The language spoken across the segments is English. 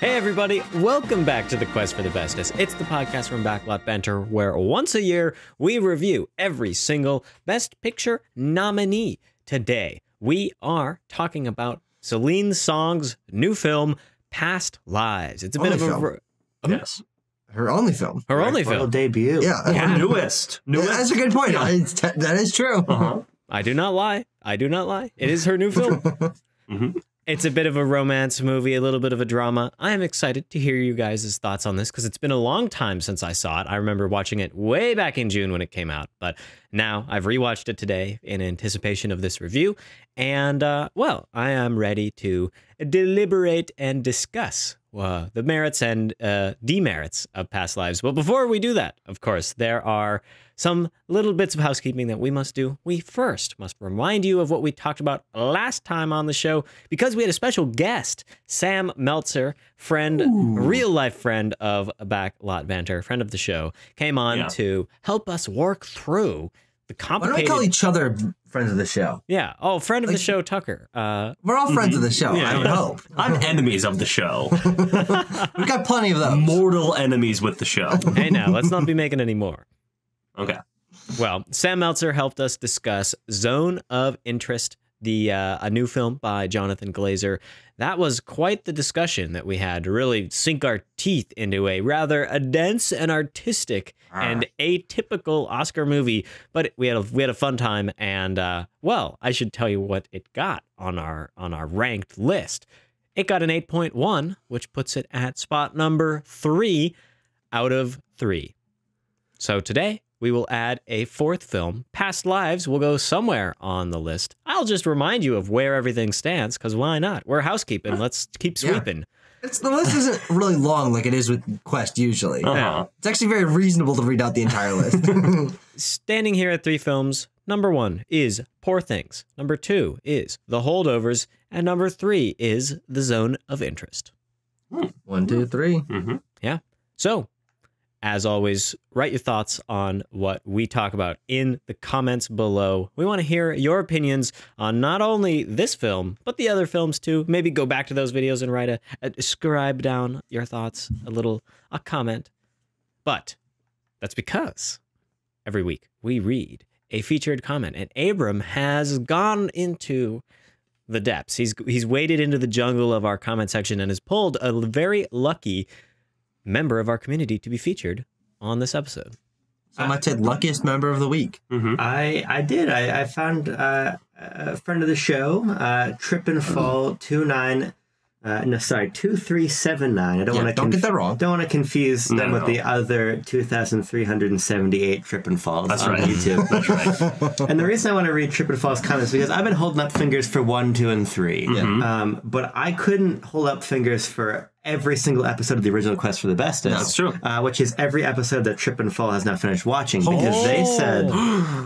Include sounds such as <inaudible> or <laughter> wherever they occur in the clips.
Hey, everybody, welcome back to the Quest for the Bestest. It's the podcast from Backlot Banter, where once a year we review every single Best Picture nominee. Today, we are talking about Celine Song's new film, Past Lives. It's a bit Only of a. film. ver- Yes. Her only film. Her only Directorial film. debut. Yeah. Yeah. Or newest. Newest. That's a good point. It's te- that is true. Uh-huh. I do not lie. I do not lie. It is her new film. <laughs> Mhm. It's a bit of a romance movie, a little bit of a drama. I am excited to hear you guys' thoughts on this because it's been a long time since I saw it. I remember watching it way back in June when it came out, but now I've rewatched it today in anticipation of this review. And, uh, well, I am ready to deliberate and discuss uh, the merits and uh, demerits of past lives. But before we do that, of course, there are some little bits of housekeeping that we must do. We first must remind you of what we talked about last time on the show because we had a special guest, Sam Meltzer, friend, real life friend of Backlot Banter, friend of the show, came on Yeah. to help us work through the complicated. Why don't we call each other friends of the show? yeah. Oh, friend of the show, Tucker. Uh, We're all friends of the show. Yeah, I would hope. I'm <laughs> enemies of the show. <laughs> We've got plenty of those. Mortal enemies with the show. <laughs> hey, now let's not be making any more. Okay. Well, Sam Meltzer helped us discuss Zone of Interest, the uh, a new film by Jonathan Glazer. That was quite the discussion that we had to really sink our teeth into a rather a dense and artistic and atypical Oscar movie. But we had a we had a fun time, and uh, well, I should tell you what it got on our on our ranked list. It got an 8.1, which puts it at spot number three out of three. So today we will add a fourth film. Past Lives will go somewhere on the list. I'll just remind you of where everything stands because why not? We're housekeeping. Let's keep Yeah. sweeping. It's, the list isn't really long like it is with Quest usually. Uh-huh. It's actually very reasonable to read out the entire list. <laughs> Standing here at three films, number one is Poor Things. Number two is The Holdovers. And number three is The Zone of Interest. One, two, three. hmm Yeah. So, as always, write your thoughts on what we talk about in the comments below. We want to hear your opinions on not only this film, but the other films too. Maybe go back to those videos and write a, a scribe down your thoughts, a little a comment. But that's because every week we read a featured comment, and Abram has gone into the depths. He's he's waded into the jungle of our comment section and has pulled a very lucky member of our community to be featured on this episode. So I might say luckiest member of the week. hmm I I did. I, I found uh, a friend of the show, uh, Trip and Fall two nine. Uh, no, sorry, two three seven nine. I don't Yeah, want to don't get that wrong. Don't want to confuse them No, with no. the other two thousand three hundred and seventy eight Trip and Falls That's on right. YouTube. <laughs> That's right. and the reason I want to read Trip and Fall's comments because I've been holding up fingers for one, two, and 3 Mhm. Um, but I couldn't hold up fingers for every single episode of the original Quest for the Bestest. That's true. Uh, which is every episode that Trip and Fall has not finished watching because they said <gasps> uh,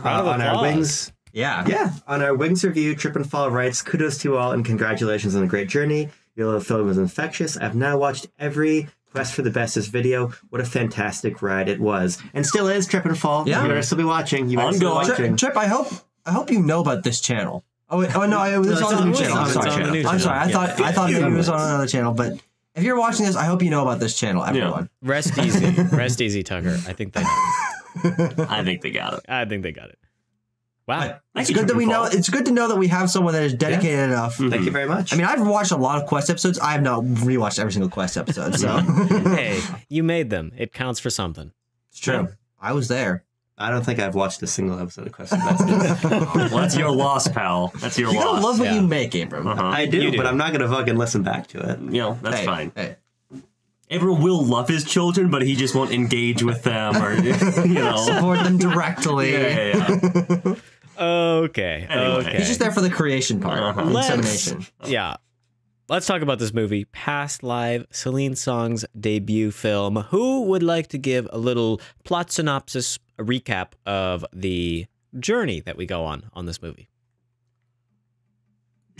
on our wings. Yeah. Yeah, on our Wings review, Trip and Fall writes, "Kudos to you all and congratulations on a great journey. Your little film was infectious. I've now watched every Quest for the Bestest video. What a fantastic ride it was, and still is. Trip and Fall. Yeah. you better still be watching. You better still be watching. Trip, Trip, I hope I hope you know about this channel. Oh, wait, oh no, I, this No, is it's on the on- new it's channel. on- I'm sorry. on the I'm sorry. I Yeah. thought I thought Yeah. <laughs> maybe it was on another channel, but if you're watching this, I hope you know about this channel, everyone. Rest easy. <laughs> Rest easy, Tucker. I think they know. <laughs> I think they got it. I think they got it. Wow. It's good that we and know. It's good to know that we have someone that is dedicated enough. Thank you very much. I mean, I've watched a lot of Quest episodes. I have not rewatched every single Quest episode, so <laughs> hey, <laughs> you made them. It counts for something. it's true. I was there. I don't think I've watched a single episode of Quest for the Bestest. well, that's your loss, pal. That's your You gotta loss. love what yeah. you make, Abram. Uh-huh. I do, do. but I'm not going to fucking listen back to it. You know, that's Hey, fine. Hey, Everyone will love his children, but he just won't engage with them or, <laughs> you know. support them directly. Yeah, yeah, yeah. Okay. Anyway. Okay. He's just there for the creation part, Uh-huh. Let's- insemination. yeah. Let's talk about this movie, Past Live, Celine Song's debut film. Who would like to give a little plot synopsis, a recap of the journey that we go on on this movie?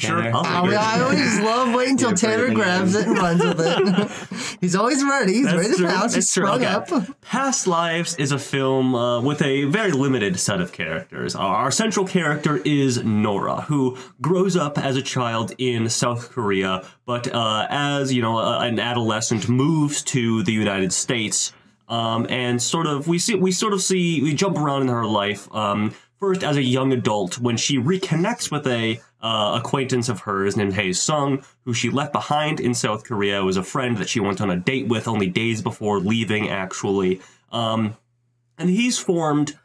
Sure, Tanner? I'll I, take it. I always love waiting until Yeah, Tanner breathing grabs it and runs with it. <laughs> He's always ready. He's That's ready to true. pounce. He's sprung Okay. up. Past Lives is a film uh, with a very limited set of characters. Our central character is Nora, who grows up as a child in South Korea, but uh, as you know, a, an adolescent, moves to the United States, um, and sort of we see we sort of see we jump around in her life. Um, first, as a young adult, when she reconnects with a uh, acquaintance of hers named Hae Sung, who she left behind in South Korea, was a friend that she went on a date with only days before leaving, actually. Um, and he's formed,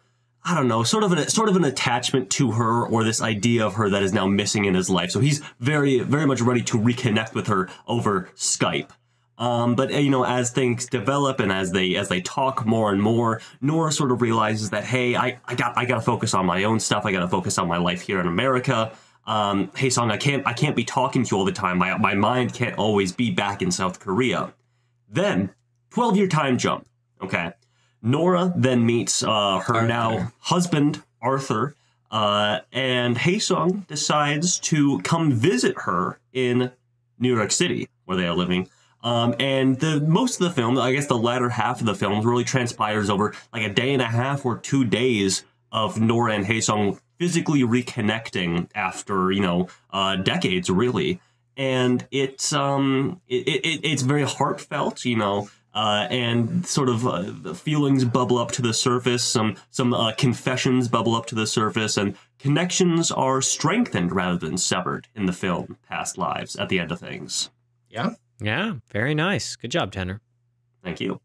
I don't know, sort of an sort of an attachment to her, or this idea of her that is now missing in his life. So he's very, very much ready to reconnect with her over Skype. Um, but uh, you know, as things develop and as they as they talk more and more, Nora sort of realizes that hey, I, I got I got to focus on my own stuff. I got to focus on my life here in America. Um, Hae Sung, I can't I can't be talking to you all the time. My my mind can't always be back in South Korea. Then, twelve year time jump. Okay, Nora then meets uh, her now husband Arthur, uh, and Haesung decides to come visit her in New York City, where they are living. Um, and the most of the film, I guess the latter half of the film, really transpires over like a day and a half or two days of Nora and Haesung physically reconnecting after you know uh, decades, really. And it's um, it, it, it's very heartfelt, you know. Uh, and sort of uh, feelings bubble up to the surface. Some some uh, confessions bubble up to the surface, and connections are strengthened rather than severed in the film "Past Lives" at the end of things. Yeah. Yeah, very nice. Good job, Tanner. Thank you.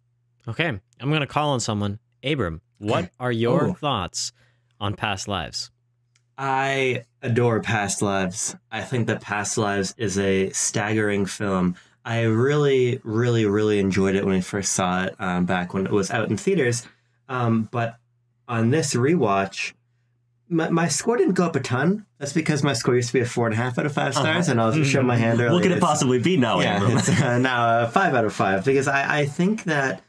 Okay, I'm going to call on someone. Abram, what are your Oh. thoughts on past lives? I adore Past Lives. I think that Past Lives is a staggering film. I really, really, really enjoyed it when I first saw it um, back when it was out in theaters. Um, but on this rewatch, my, my score didn't go up a ton. That's because my score used to be a four and a half out of 5 stars, and I'll just show my hand earlier. What could it possibly be now, yeah, it's uh, now a five out of five because I, I think that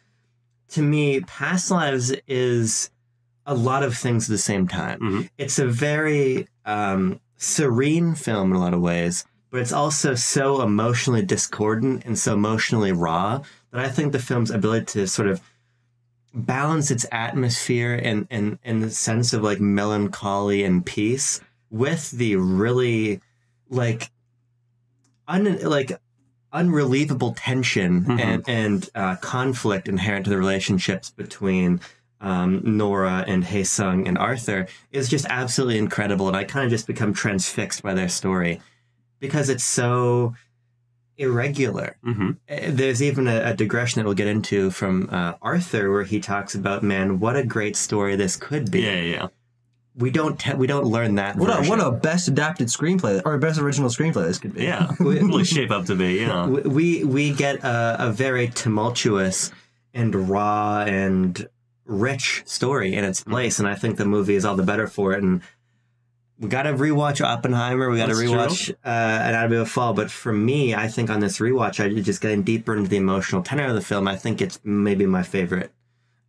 to me, Past Lives is a lot of things at the same time. Mhm. It's a very um, serene film in a lot of ways, but it's also so emotionally discordant and so emotionally raw that I think the film's ability to sort of balance its atmosphere and and and the sense of like melancholy and peace with the really like un like unrelievable tension Mhm. and and uh, conflict inherent to the relationships between um, Nora and Haesung and Arthur is just absolutely incredible, and I kind of just become transfixed by their story because it's so irregular. hmm Uh, There's even a, a digression that we'll get into from uh, Arthur, where he talks about, man, what a great story this could be. Yeah, yeah, yeah. We don't te- we don't learn that. What a, what a best adapted screenplay or best original screenplay this could be. Yeah, <laughs> really shape up to be. Yeah, we we, we get a, a very tumultuous and raw and rich story in its place, and I think the movie is all the better for it. And we got to rewatch Oppenheimer. We got to rewatch uh, Anatomy of a Fall. But for me, I think on this rewatch, I just getting deeper into the emotional tenor of the film. I think it's maybe my favorite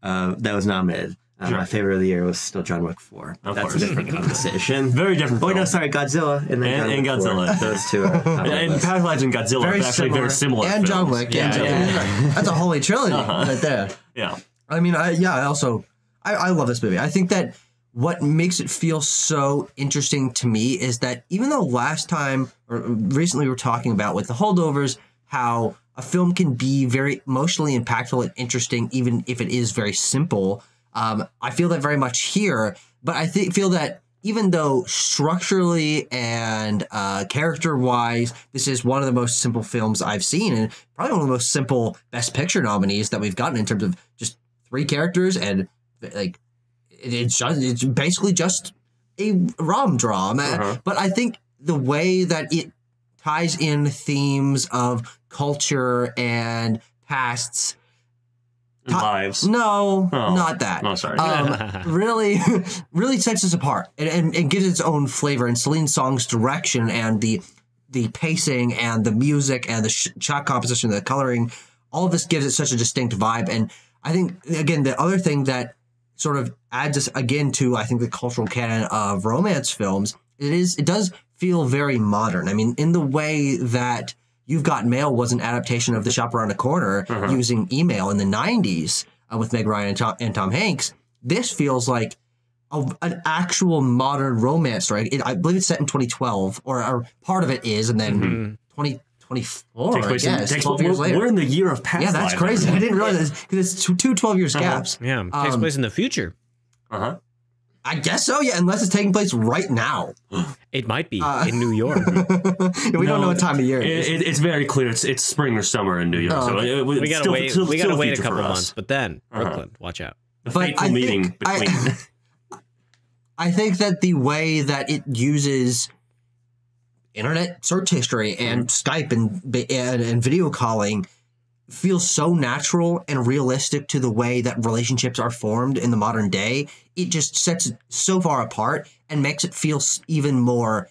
uh, that was nominated. Uh, Sure. My favorite of the year was still John Wick Four. Of That's course. a different <laughs> conversation. very different. Oh, no, sorry, Godzilla. And then And- John and Wick 4. Godzilla. Those two are. <laughs> top And list. Past Lives and Godzilla Very are actually very similar. And John. Wick. Yeah, and John yeah, Wick. That's a holy trilogy Uh-huh. right there. yeah. I mean, I yeah, I also I, I love this movie. I think that what makes it feel so interesting to me is that even though last time or recently we were talking about with the holdovers how a film can be very emotionally impactful and interesting even if it is very simple. Um, I feel that very much here, but I think feel that even though structurally and uh, character wise, this is one of the most simple films I've seen, and probably one of the most simple Best Picture nominees that we've gotten in terms of just three characters and like it- it's just it's basically just a rom dram. Uh-huh. But I think the way that it ties in themes of culture and pasts. Lives. No, Oh. not that Oh, sorry. um, <laughs> really, <laughs> really sets us apart and, and, and gives its own flavor. And Celine Song's direction and the the pacing and the music and the sh- shot composition, the coloring, all of this gives it such a distinct vibe. And I think again, the other thing that sort of adds us again to I think the cultural canon of romance films. It is. It does feel very modern. I mean, in the way that You've Got Mail was an adaptation of The Shop Around the Corner Uh-huh. using email in the 90s uh, with Meg Ryan and Tom, and Tom Hanks. This feels like a, an actual modern romance story. It, I believe it's set in 2012, or, or part of it is, and then 2024, Takes I place in, guess, takes, 12 we're, years later. we're in the year of past yeah, that's crazy. I didn't realize <laughs> because it's two, two 12 years gaps. Yeah, it takes Um, place in the future. Uh-huh. I guess so, yeah, unless it's taking place right now. It might be Uh, in New York. <laughs> we don't know what time of year it It, is. it, it's very clear. It's it's spring or summer in New York. Oh, so okay. it, we it's gotta still, wait. still- we gotta wait a couple for us. months, but then Uh-huh. Brooklyn, watch out. The But fateful I think- meeting I- <laughs> I think that the way that it uses internet search history and Skype and, and and video calling feels so natural and realistic to the way that relationships are formed in the modern day. It just sets it so far apart and makes it feel even more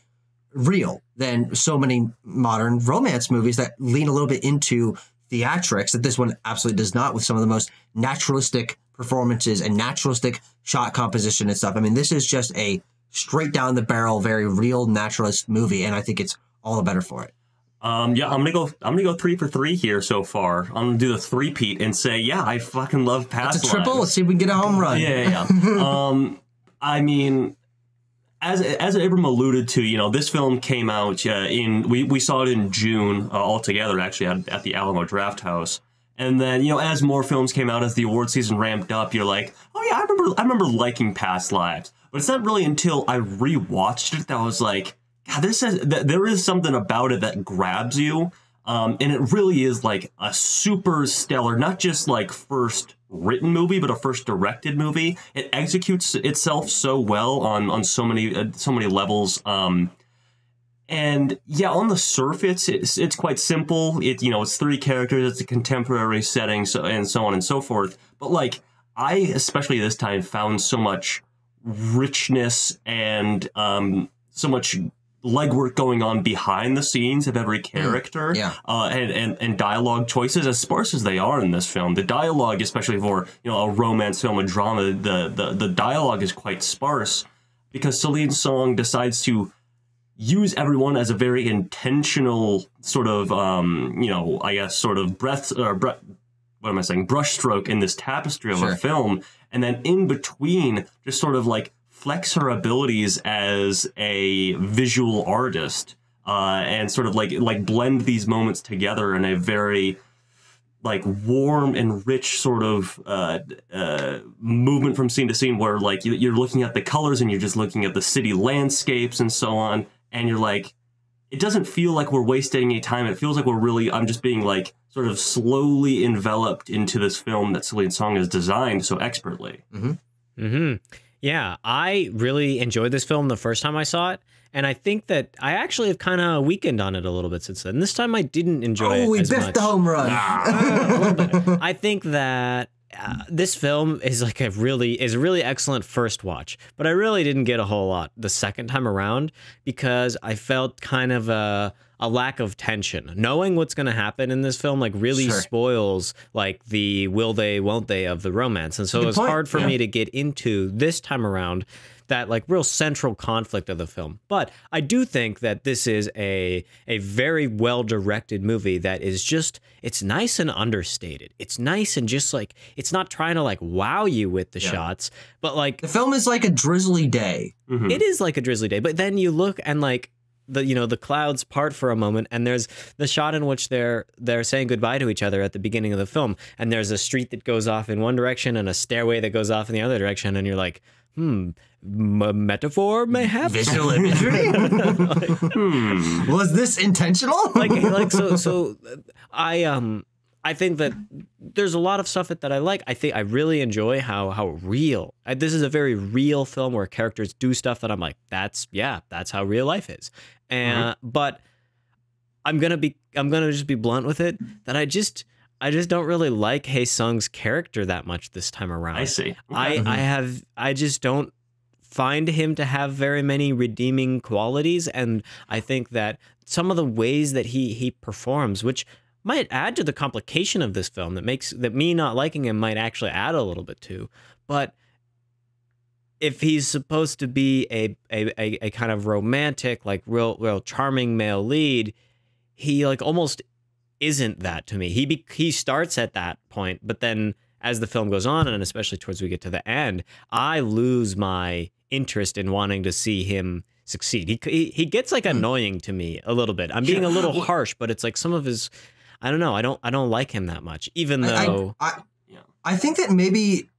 real than so many modern romance movies that lean a little bit into theatrics that this one absolutely does not with some of the most naturalistic performances and naturalistic shot composition and stuff. I mean, this is just a straight down the barrel, very real naturalist movie, and I think it's all the better for it. Um, yeah, I'm gonna go. I'm gonna go three for three here so far. I'm gonna do the three peat and say, yeah, I fucking love past It's a triple. Lives. Let's see if we can get a home run. Yeah, yeah. yeah. <laughs> um, I mean, as as Abram alluded to, you know, this film came out uh, in we we saw it in June uh, all together actually at, at the Alamo Drafthouse. And then, you know, as more films came out, as the award season ramped up, you're like, oh yeah, I remember, I remember liking Past Lives. But it's not really until I rewatched it that I was like, God, this is th- there is something about it that grabs you, um, and it really is like a super stellar, not just like first written movie, but a first directed movie. It executes itself so well on on so many uh, so many levels. Um, and yeah, on the surface, it's it's quite simple. It you know it's three characters, it's a contemporary setting, so and so on and so forth. But like I, especially this time, found so much richness and um, so much legwork going on behind the scenes of every character yeah. uh, and, and and dialogue choices as sparse as they are in this film the dialogue especially for you know a romance film a drama the the, the dialogue is quite sparse because Celine Song decides to use everyone as a very intentional sort of um you know i guess sort of breath or breath what am i saying brushstroke in this tapestry of Sure. a film and then in between just sort of like flex her abilities as a visual artist uh and sort of like like blend these moments together in a very like warm and rich sort of uh, uh, movement from scene to scene where like you- you're looking at the colors and you're just looking at the city landscapes and so on and you're like it doesn't feel like we're wasting any time. It feels like we're really i'm just being like sort of slowly enveloped into this film that Celine Song has designed so expertly. Hmm Yeah, I really enjoyed this film the first time I saw it, and I think that I actually have kind of weakened on it a little bit since then. This time I didn't enjoy it Oh, we as biffed much. the home run. <laughs> I think that uh, this film is like a really is a really excellent first watch, but I really didn't get a whole lot the second time around because I felt kind of a a lack of tension. Knowing what's going to happen in this film like really Sure. spoils like the will they won't they of the romance, and so Good it was point, hard for yeah. me to get into this time around that like real central conflict of the film. But I do think that this is a a very well directed movie that is just it's nice and understated. It's nice and just like it's not trying to like wow you with the shots, but like the film is like a drizzly day. Mhm. it is like a drizzly day. But then you look and like the you know the clouds part for a moment and there's the shot in which they're they're saying goodbye to each other at the beginning of the film and there's a street that goes off in one direction and a stairway that goes off in the other direction and you're like hmm m- metaphor mayhaps Visual imagery. <laughs> Hmm. Was this intentional? like like so so I um I think that there's a lot of stuff that, that I like. I think I really enjoy how how real. I, this is a very real film where characters do stuff that I'm like, that's yeah, that's how real life is. And mm-hmm. but I'm gonna be I'm gonna just be blunt with it that I just I just don't really like Hae Sung's character that much this time around. I see I I mm-hmm. have I just don't find him to have very many redeeming qualities and I think that some of the ways that he he performs which might add to the complication of this film that makes that me not liking him might actually add a little bit to but if he's supposed to be a, a a a kind of romantic, like real real charming male lead, he like almost isn't that to me. He be, he starts at that point, but then as the film goes on, and especially towards we get to the end, I lose my interest in wanting to see him succeed. He he, he gets like hmm. annoying to me a little bit. I'm being a little harsh, but it's like some of his. I don't know. I don't. I don't like him that much, even I- though. I, I, Yeah. I think that maybe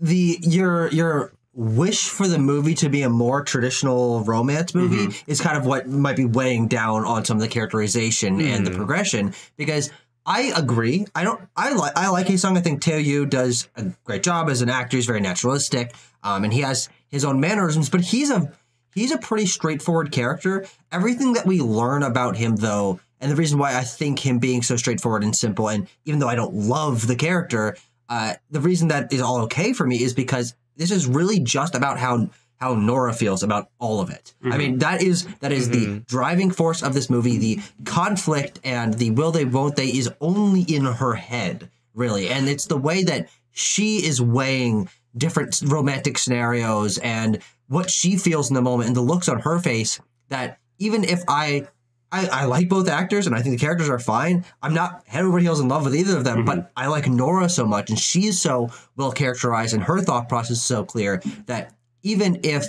the your your wish for the movie to be a more traditional romance movie is kind of what might be weighing down on some of the characterization and the progression because I agree. I don't. I like. I like his song. I think Yoo does a great job as an actor. He's very naturalistic, um, and he has his own mannerisms. But he's a he's a pretty straightforward character. Everything that we learn about him, though, and the reason why I think him being so straightforward and simple, and even though I don't love the character, uh, the reason that is all okay for me is because this is really just about how how Nora feels about all of it. I mean, that is that is the driving force of this movie. The conflict and the will they won't they is only in her head, really, and it's the way that she is weighing different romantic scenarios and what she feels in the moment and the looks on her face that even if I I, I like both actors and I think the characters are fine. I'm not head over heels in love with either of them, but mm-hmm. I like Nora so much and she's so well characterized and her thought process is so clear that even if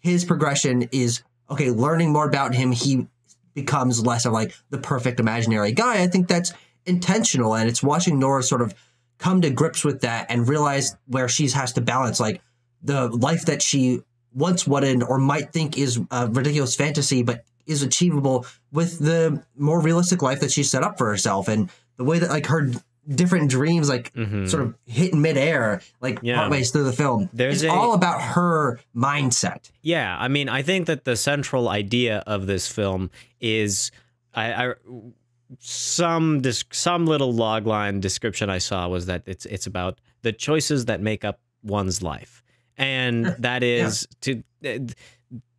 his progression is okay, learning more about him, he becomes less of like the perfect imaginary guy. I think that's intentional and it's watching Nora sort of come to grips with that and realize where she has to balance like the life that she once wanted or might think is a ridiculous fantasy, but is achievable with the more realistic life that she set up for herself and the way that like her different dreams like sort of hit in midair like Mm-hmm. Yeah. partways through the film. There's it's a- all about her mindset. Yeah, I mean, I think that the central idea of this film is, I, I some some little logline description I saw was that it's it's about the choices that make up one's life, and <laughs> that is to.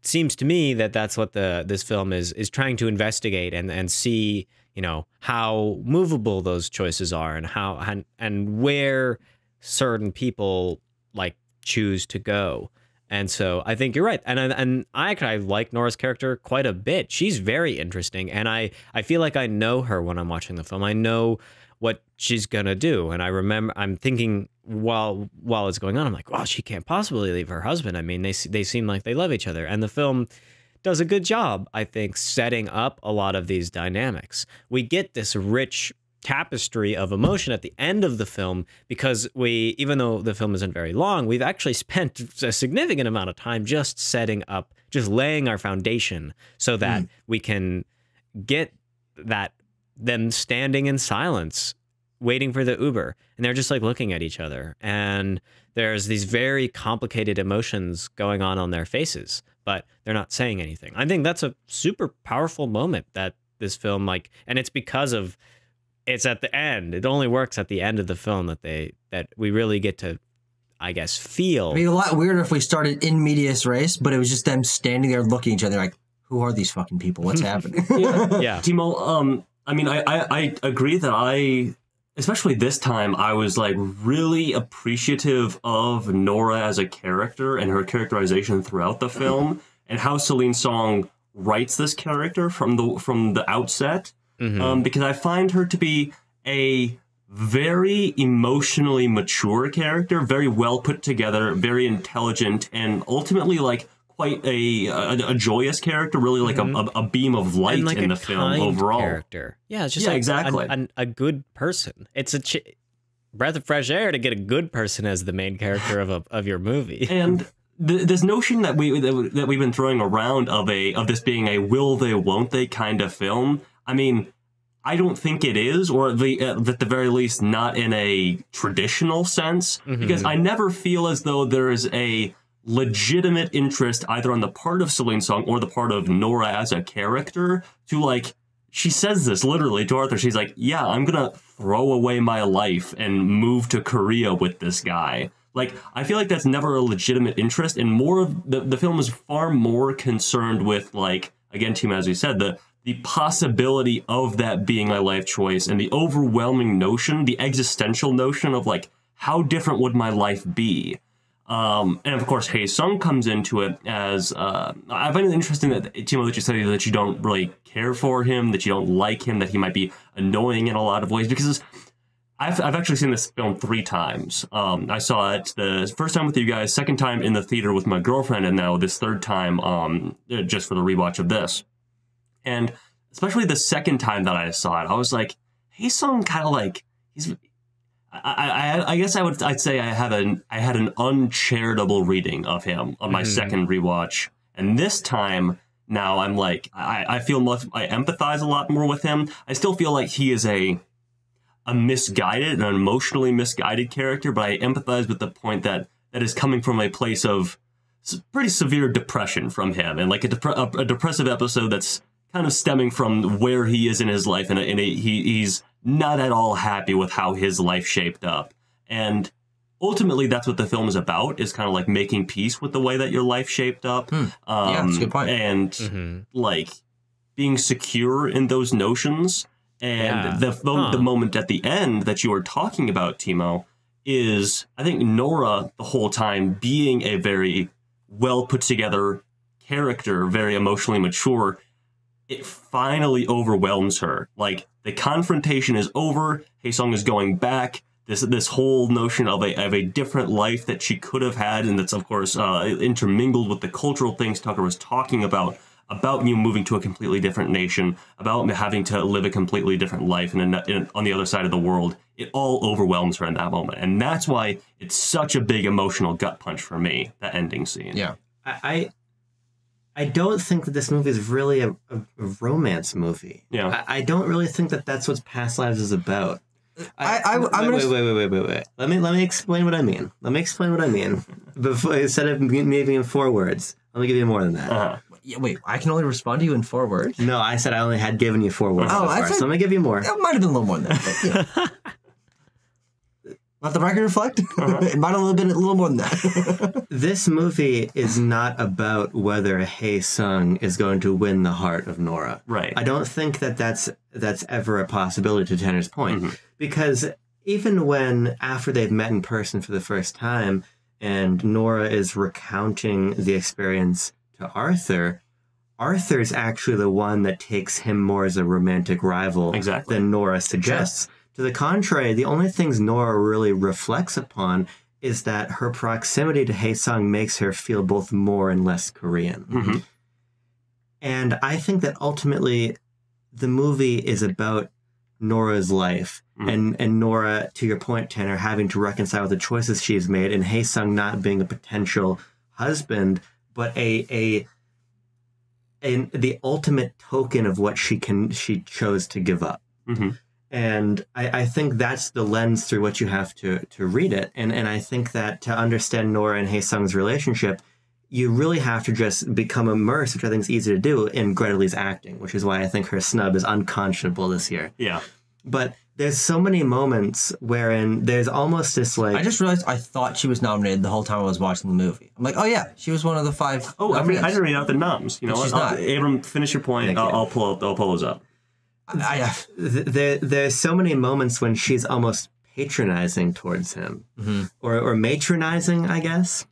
Seems to me that that's what the this film is is trying to investigate and and see you know how movable those choices are and how and and where certain people like choose to go and so I think you're right. And and I actually like Nora's character quite a bit. She's very interesting, and I I feel like I know her when I'm watching the film. I know what she's gonna do, and I remember I'm thinking while while it's going on, I'm like, wow, she can't possibly leave her husband. I mean, they they seem like they love each other, and the film does a good job, I think, setting up a lot of these dynamics. We get this rich tapestry of emotion at the end of the film because we even though the film isn't very long we've actually spent a significant amount of time just setting up just laying our foundation so that hmm. we can get that them standing in silence waiting for the uber and they're just like looking at each other and there's these very complicated emotions going on on their faces but they're not saying anything i think that's a super powerful moment that this film like and it's because of it's at the end. It only works at the end of the film that they that we really get to, I guess, feel. It'd be a lot weirder if we started in medias res, but it was just them standing there looking at each other like, who are these fucking people? What's <laughs> happening? yeah, <laughs> Timo, um, I mean, I, I, I agree that I, especially this time, I was like really appreciative of Nora as a character and her characterization throughout the film, and how Celine Song writes this character from the from the outset. Um, because I find her to be a very emotionally mature character, very well put together, very intelligent, and ultimately like quite a a, a joyous character, really like a, mm-hmm. a, a beam of light like in a the film overall. character. Yeah, it's just Yeah, like exactly. an- a good person. It's a ch- breath of fresh air to get a good person as the main character of a of your movie. <laughs> <laughs> And th- this notion that we that, that we've been throwing around of a of this being a will they won't they kind of film. I mean, I don't think it is, or at the, at the very least, not in a traditional sense, because mm-hmm. I never feel as though there is a legitimate interest either on the part of Celine Song or the part of Nora as a character to like. She says this literally to Arthur. She's like, "Yeah, I'm gonna throw away my life and move to Korea with this guy." Like, I feel like that's never a legitimate interest, and more of the the film is far more concerned with like again, Tim, as we said, the the possibility of that being my life choice and the overwhelming notion, the existential notion of like, how different would my life be? Um, and of course, Hae Sung comes into it as uh, I find it interesting that Timo that you said that you don't really care for him, that you don't like him, that he might be annoying in a lot of ways because I've, I've actually seen this film three times. Um, I saw it the first time with you guys, second time in the theater with my girlfriend, and now this third time um, just for the rewatch of this. And especially the second time that I saw it, I was like, Hae Sung kind of like he's I, I, I guess I would I'd say I have an I had an uncharitable reading of him on my Mhm. second rewatch, and this time now I'm like I, I feel much I empathize a lot more with him. I still feel like he is a a misguided, an emotionally misguided character, but I empathize with the point that that is coming from a place of pretty severe depression from him, and like a, depre- a, a depressive episode that's kind of stemming from where he is in his life, and, and he, he's not at all happy with how his life shaped up. And ultimately, that's what the film is about: is kind of like making peace with the way that your life shaped up. Hmm. Um, Yeah, that's a good point. And Mhm. like being secure in those notions. And Yeah. the the, Huh. the moment at the end that you were talking about, Timo, is I think Nora the whole time being a very well put together character, very emotionally mature. It finally overwhelms her. Like the confrontation is over. Haesung is going back. This this whole notion of a of a different life that she could have had, and that's of course uh, intermingled with the cultural things Tucker was talking about about you moving to a completely different nation, about having to live a completely different life in, a, in on the other side of the world. It all overwhelms her in that moment, and that's why it's such a big emotional gut punch for me. That ending scene. Yeah. I, I I don't think that this movie is really a, a, a romance movie. Yeah. I, I don't really think that that's what Past Lives is about. I- I- I'm wait, gonna- wait, wait, wait, wait, wait, wait. Let me let me explain what I mean. Let me explain what I mean. <laughs> Before instead of me maybe in four words, let me give you more than that. Uh-huh. Yeah, wait, I can only respond to you in four words. No, I said I only had given you four words. Oh, so I far, said- so let me give you more. It might have been a little more than that. But, yeah. <laughs> Let the record reflect. <laughs> Uh-huh. it might have been a little more than that. <laughs> This movie is not about whether Hae Sung is going to win the heart of Nora. Right. I don't think that that's that's ever a possibility. To Tanner's point, mm-hmm. because even when after they've met in person for the first time, and Nora is recounting the experience to Arthur, Arthur's actually the one that takes him more as a romantic rival Exactly. than Nora suggests. To the contrary, the only things Nora really reflects upon is that her proximity to Haesung makes her feel both more and less Korean. Mhm. And I think that ultimately the movie is about Nora's life Mhm. and, and Nora, to your point, Tanner, having to reconcile the choices she's made and Haesung not being a potential husband, but a a a the ultimate token of what she can she chose to give up. Mhm. And I, I think that's the lens through which you have to to read it. And and I think that to understand Nora and Haesung's relationship, you really have to just become immersed, which I think is easy to do, in Greta Lee's acting, which is why I think her snub is unconscionable this year. Yeah. But there's so many moments wherein there's almost this like I just realized I thought she was nominated the whole time I was watching the movie. I'm like, oh yeah, she was one of the five. Oh, I, mean, I didn't read out the noms. You know, she's I'll- not. Abram, finish your point. I'll, you. I'll pull. I'll pull those up. I, I, th- there there's so many moments when she's almost patronizing towards him Mhm. or or matronizing, I guess.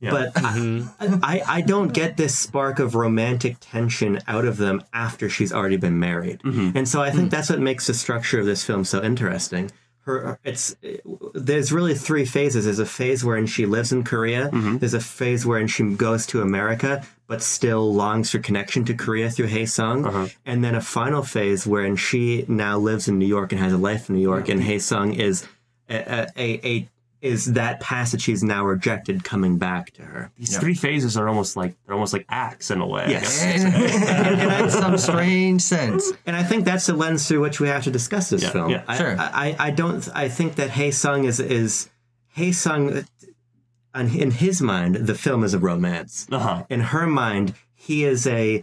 Yeah. But I, mm-hmm. I I don't get this spark of romantic tension out of them after she's already been married, mm-hmm. and so I think mm-hmm. that's what makes the structure of this film so interesting. Her, it's there's really three phases. There's a phase wherein she lives in Korea. Mm-hmm. There's a phase wherein she goes to America, but still longs for connection to Korea through Haesung, uh-huh. and then a final phase wherein she now lives in New York and has a life in New York, and Haesung is a, a, a is that past that she's now rejected coming back to her. These three phases are almost like almost like acts in a way. I Yes. guess. <laughs> in some strange sense. And I think that's the lens through which we have to discuss this Yeah, film. yeah. I, Sure. I, I don't. I think that Hae Sung is is Hae Sung. In his mind, the film is a romance. Uh-huh. In her mind, he is a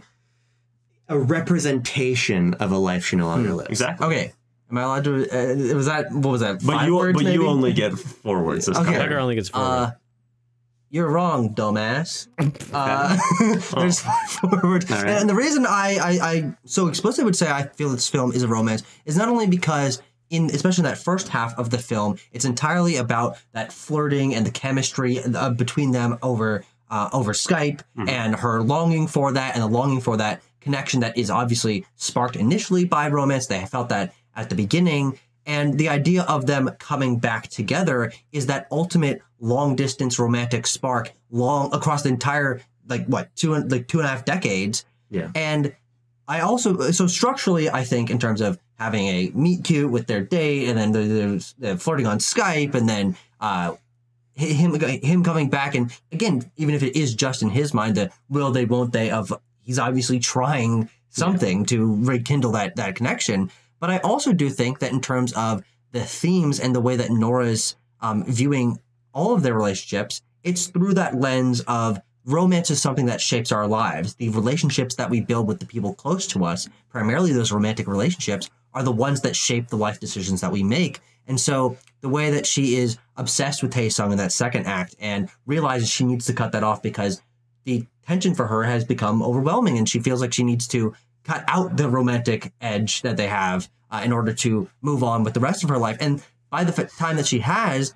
a representation of a life she no longer lives. Exactly. Okay, am I allowed to? Uh, was that what was that? But five you words, but maybe? you only get four words this Okay. time. Tucker only gets four. Uh, you're wrong, dumbass. <laughs> Uh, <laughs> there's four words. right. And the reason I, I, I so explicitly would say I feel this film is a romance is not only because in especially in that first half of the film, it's entirely about that flirting and the chemistry uh, between them over uh, over Skype and her longing for that and the longing for that connection that is obviously sparked initially by romance. They felt that at the beginning. And the idea of them coming back together is that ultimate long distance romantic spark long across the entire like what two and like two and a half decades. Yeah. And I also so structurally, I think in terms of having a meet cute with their date, and then there- there's the flirting on Skype, and then uh, him him coming back, and again, even if it is just in his mind, the will they, won't they of he's obviously trying something to rekindle that that connection. But I also do think that in terms of the themes and the way that Nora's um, viewing all of their relationships, it's through that lens of romance is something that shapes our lives. The relationships that we build with the people close to us, primarily those romantic relationships, are the ones that shape the life decisions that we make. And so the way that she is obsessed with Hae Sung in that second act and realizes she needs to cut that off because the tension for her has become overwhelming and she feels like she needs to cut out the romantic edge that they have uh, in order to move on with the rest of her life. And by the time that she has,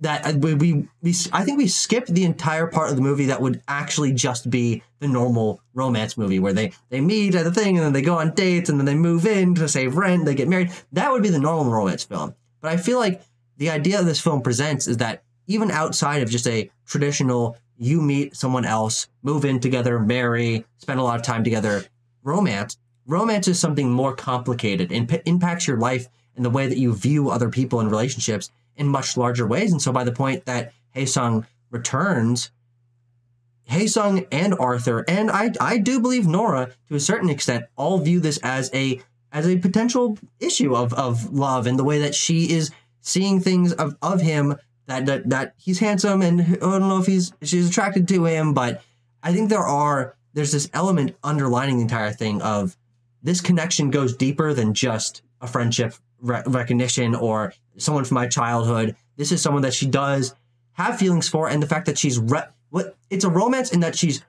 that uh, we, we, we I think we skipped the entire part of the movie that would actually just be the normal romance movie where they they meet at the thing and then they go on dates and then they move in to save rent they get married that would be the normal romance film but I feel like the idea this film presents is that even outside of just a traditional you meet someone else move in together marry spend a lot of time together romance romance is something more complicated and p- impacts your life and the way that you view other people and relationships in much larger ways. And so by the point that Haesung returns, Haesung and Arthur, and I I do believe Nora to a certain extent, all view this as a as a potential issue of of love and the way that she is seeing things of, of him that, that that he's handsome and I don't know if he's she's attracted to him, but I think there are there's this element underlining the entire thing of this connection goes deeper than just a friendship re- recognition or someone from my childhood. This is someone that she does have feelings for, and the fact that she's re- what it's a romance in that she's.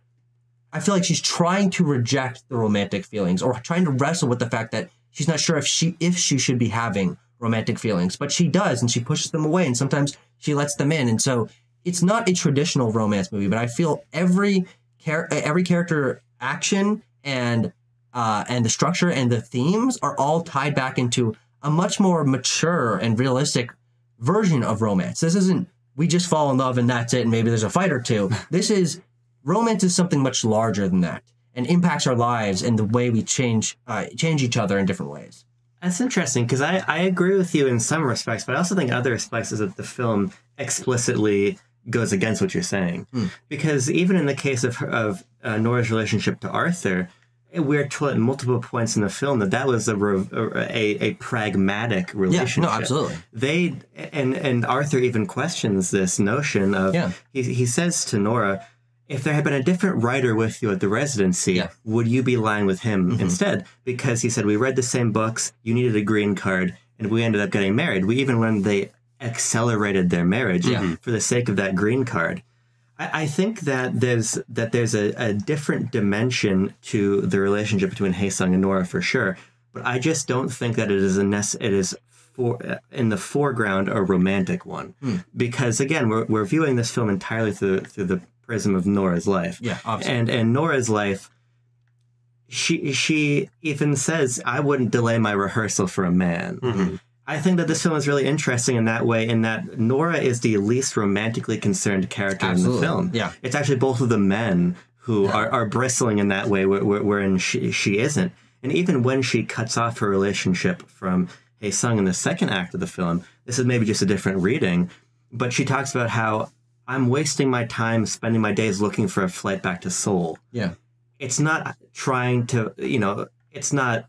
I feel like she's trying to reject the romantic feelings or trying to wrestle with the fact that she's not sure if she if she should be having romantic feelings, but she does, and she pushes them away, and sometimes she lets them in, and so it's not a traditional romance movie, but I feel every char- every character action and uh, and the structure and the themes are all tied back into a much more mature and realistic version of romance. This isn't we just fall in love and that's it, and maybe there's a fight or two. <laughs> This is romance is something much larger than that and impacts our lives and the way we change uh, change each other in different ways. That's interesting because I, I agree with you in some respects, but I also think other respects is that the film explicitly goes mm-hmm. against what you're saying. Hmm. Because even in the case of of uh, Nora's relationship to Arthur, eh, we're told at multiple points in the film that that was a a, a pragmatic relationship. Yeah, No, absolutely. They and and Arthur even questions this notion of Yeah. he he says to Nora. If there had been a different writer with you at the residency, Yeah. would you be lying with him mm-hmm. instead? Because he said, We read the same books, you needed a green card, and we ended up getting married. We even learned they accelerated their marriage Yeah. Mm-hmm. for the sake of that green card. I, I think that there's that there's a, a different dimension to the relationship between Haesung and Nora for sure. But I just don't think that it is a nece- it is for in the foreground a romantic one. Hmm. Because again, we're, we're viewing this film entirely through through the prism of Nora's life. Yeah, obviously. And and Nora's life she she even says I wouldn't delay my rehearsal for a man. Mm-hmm. I think that this film is really interesting in that way, in that Nora is the least romantically concerned character in the film. Yeah. it's actually both of the men who are, are bristling in that way, where, where, wherein she she isn't. And even when she cuts off her relationship from Hae Sung in the second act of the film, this is maybe just a different reading, but she talks about how I'm wasting my time spending my days looking for a flight back to Seoul Yeah. it's not trying to you know it's not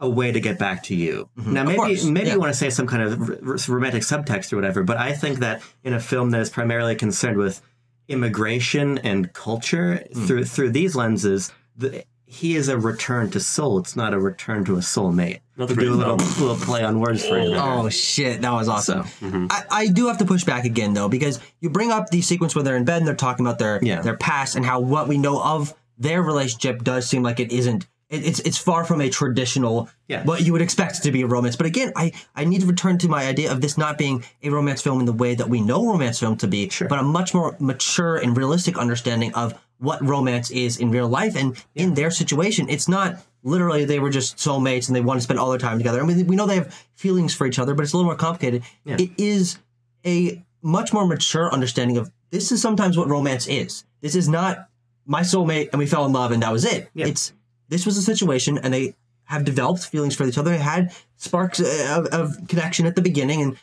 a way to get back to you now maybe course, maybe yeah. you want to say some kind of r- r- romantic subtext or whatever but i think that in a film that is primarily concerned with immigration and culture Hmm. through through these lenses the, he is a return to Seoul it's not a return to a soulmate Another to do a little, little play on words for you. Oh shit, that was awesome. mm-hmm. I, I do have to push back again though, because you bring up the sequence where they're in bed and they're talking about their Yeah. their past and how what we know of their relationship does seem like it isn't it, it's it's far from a traditional Yeah. what you would expect to be a romance. But again, I I need to return to my idea of this not being a romance film in the way that we know romance film to be, but a much more mature and realistic understanding of what romance is in real life and in their situation. It's not literally they were just soulmates and they want to spend all their time together. I mean, we know they have feelings for each other, but it's a little more complicated. It is a much more mature understanding of this is sometimes what romance is. This is not my soulmate and we fell in love and that was it. It's this was a situation and they have developed feelings for each other. They had sparks uh, of, of connection at the beginning and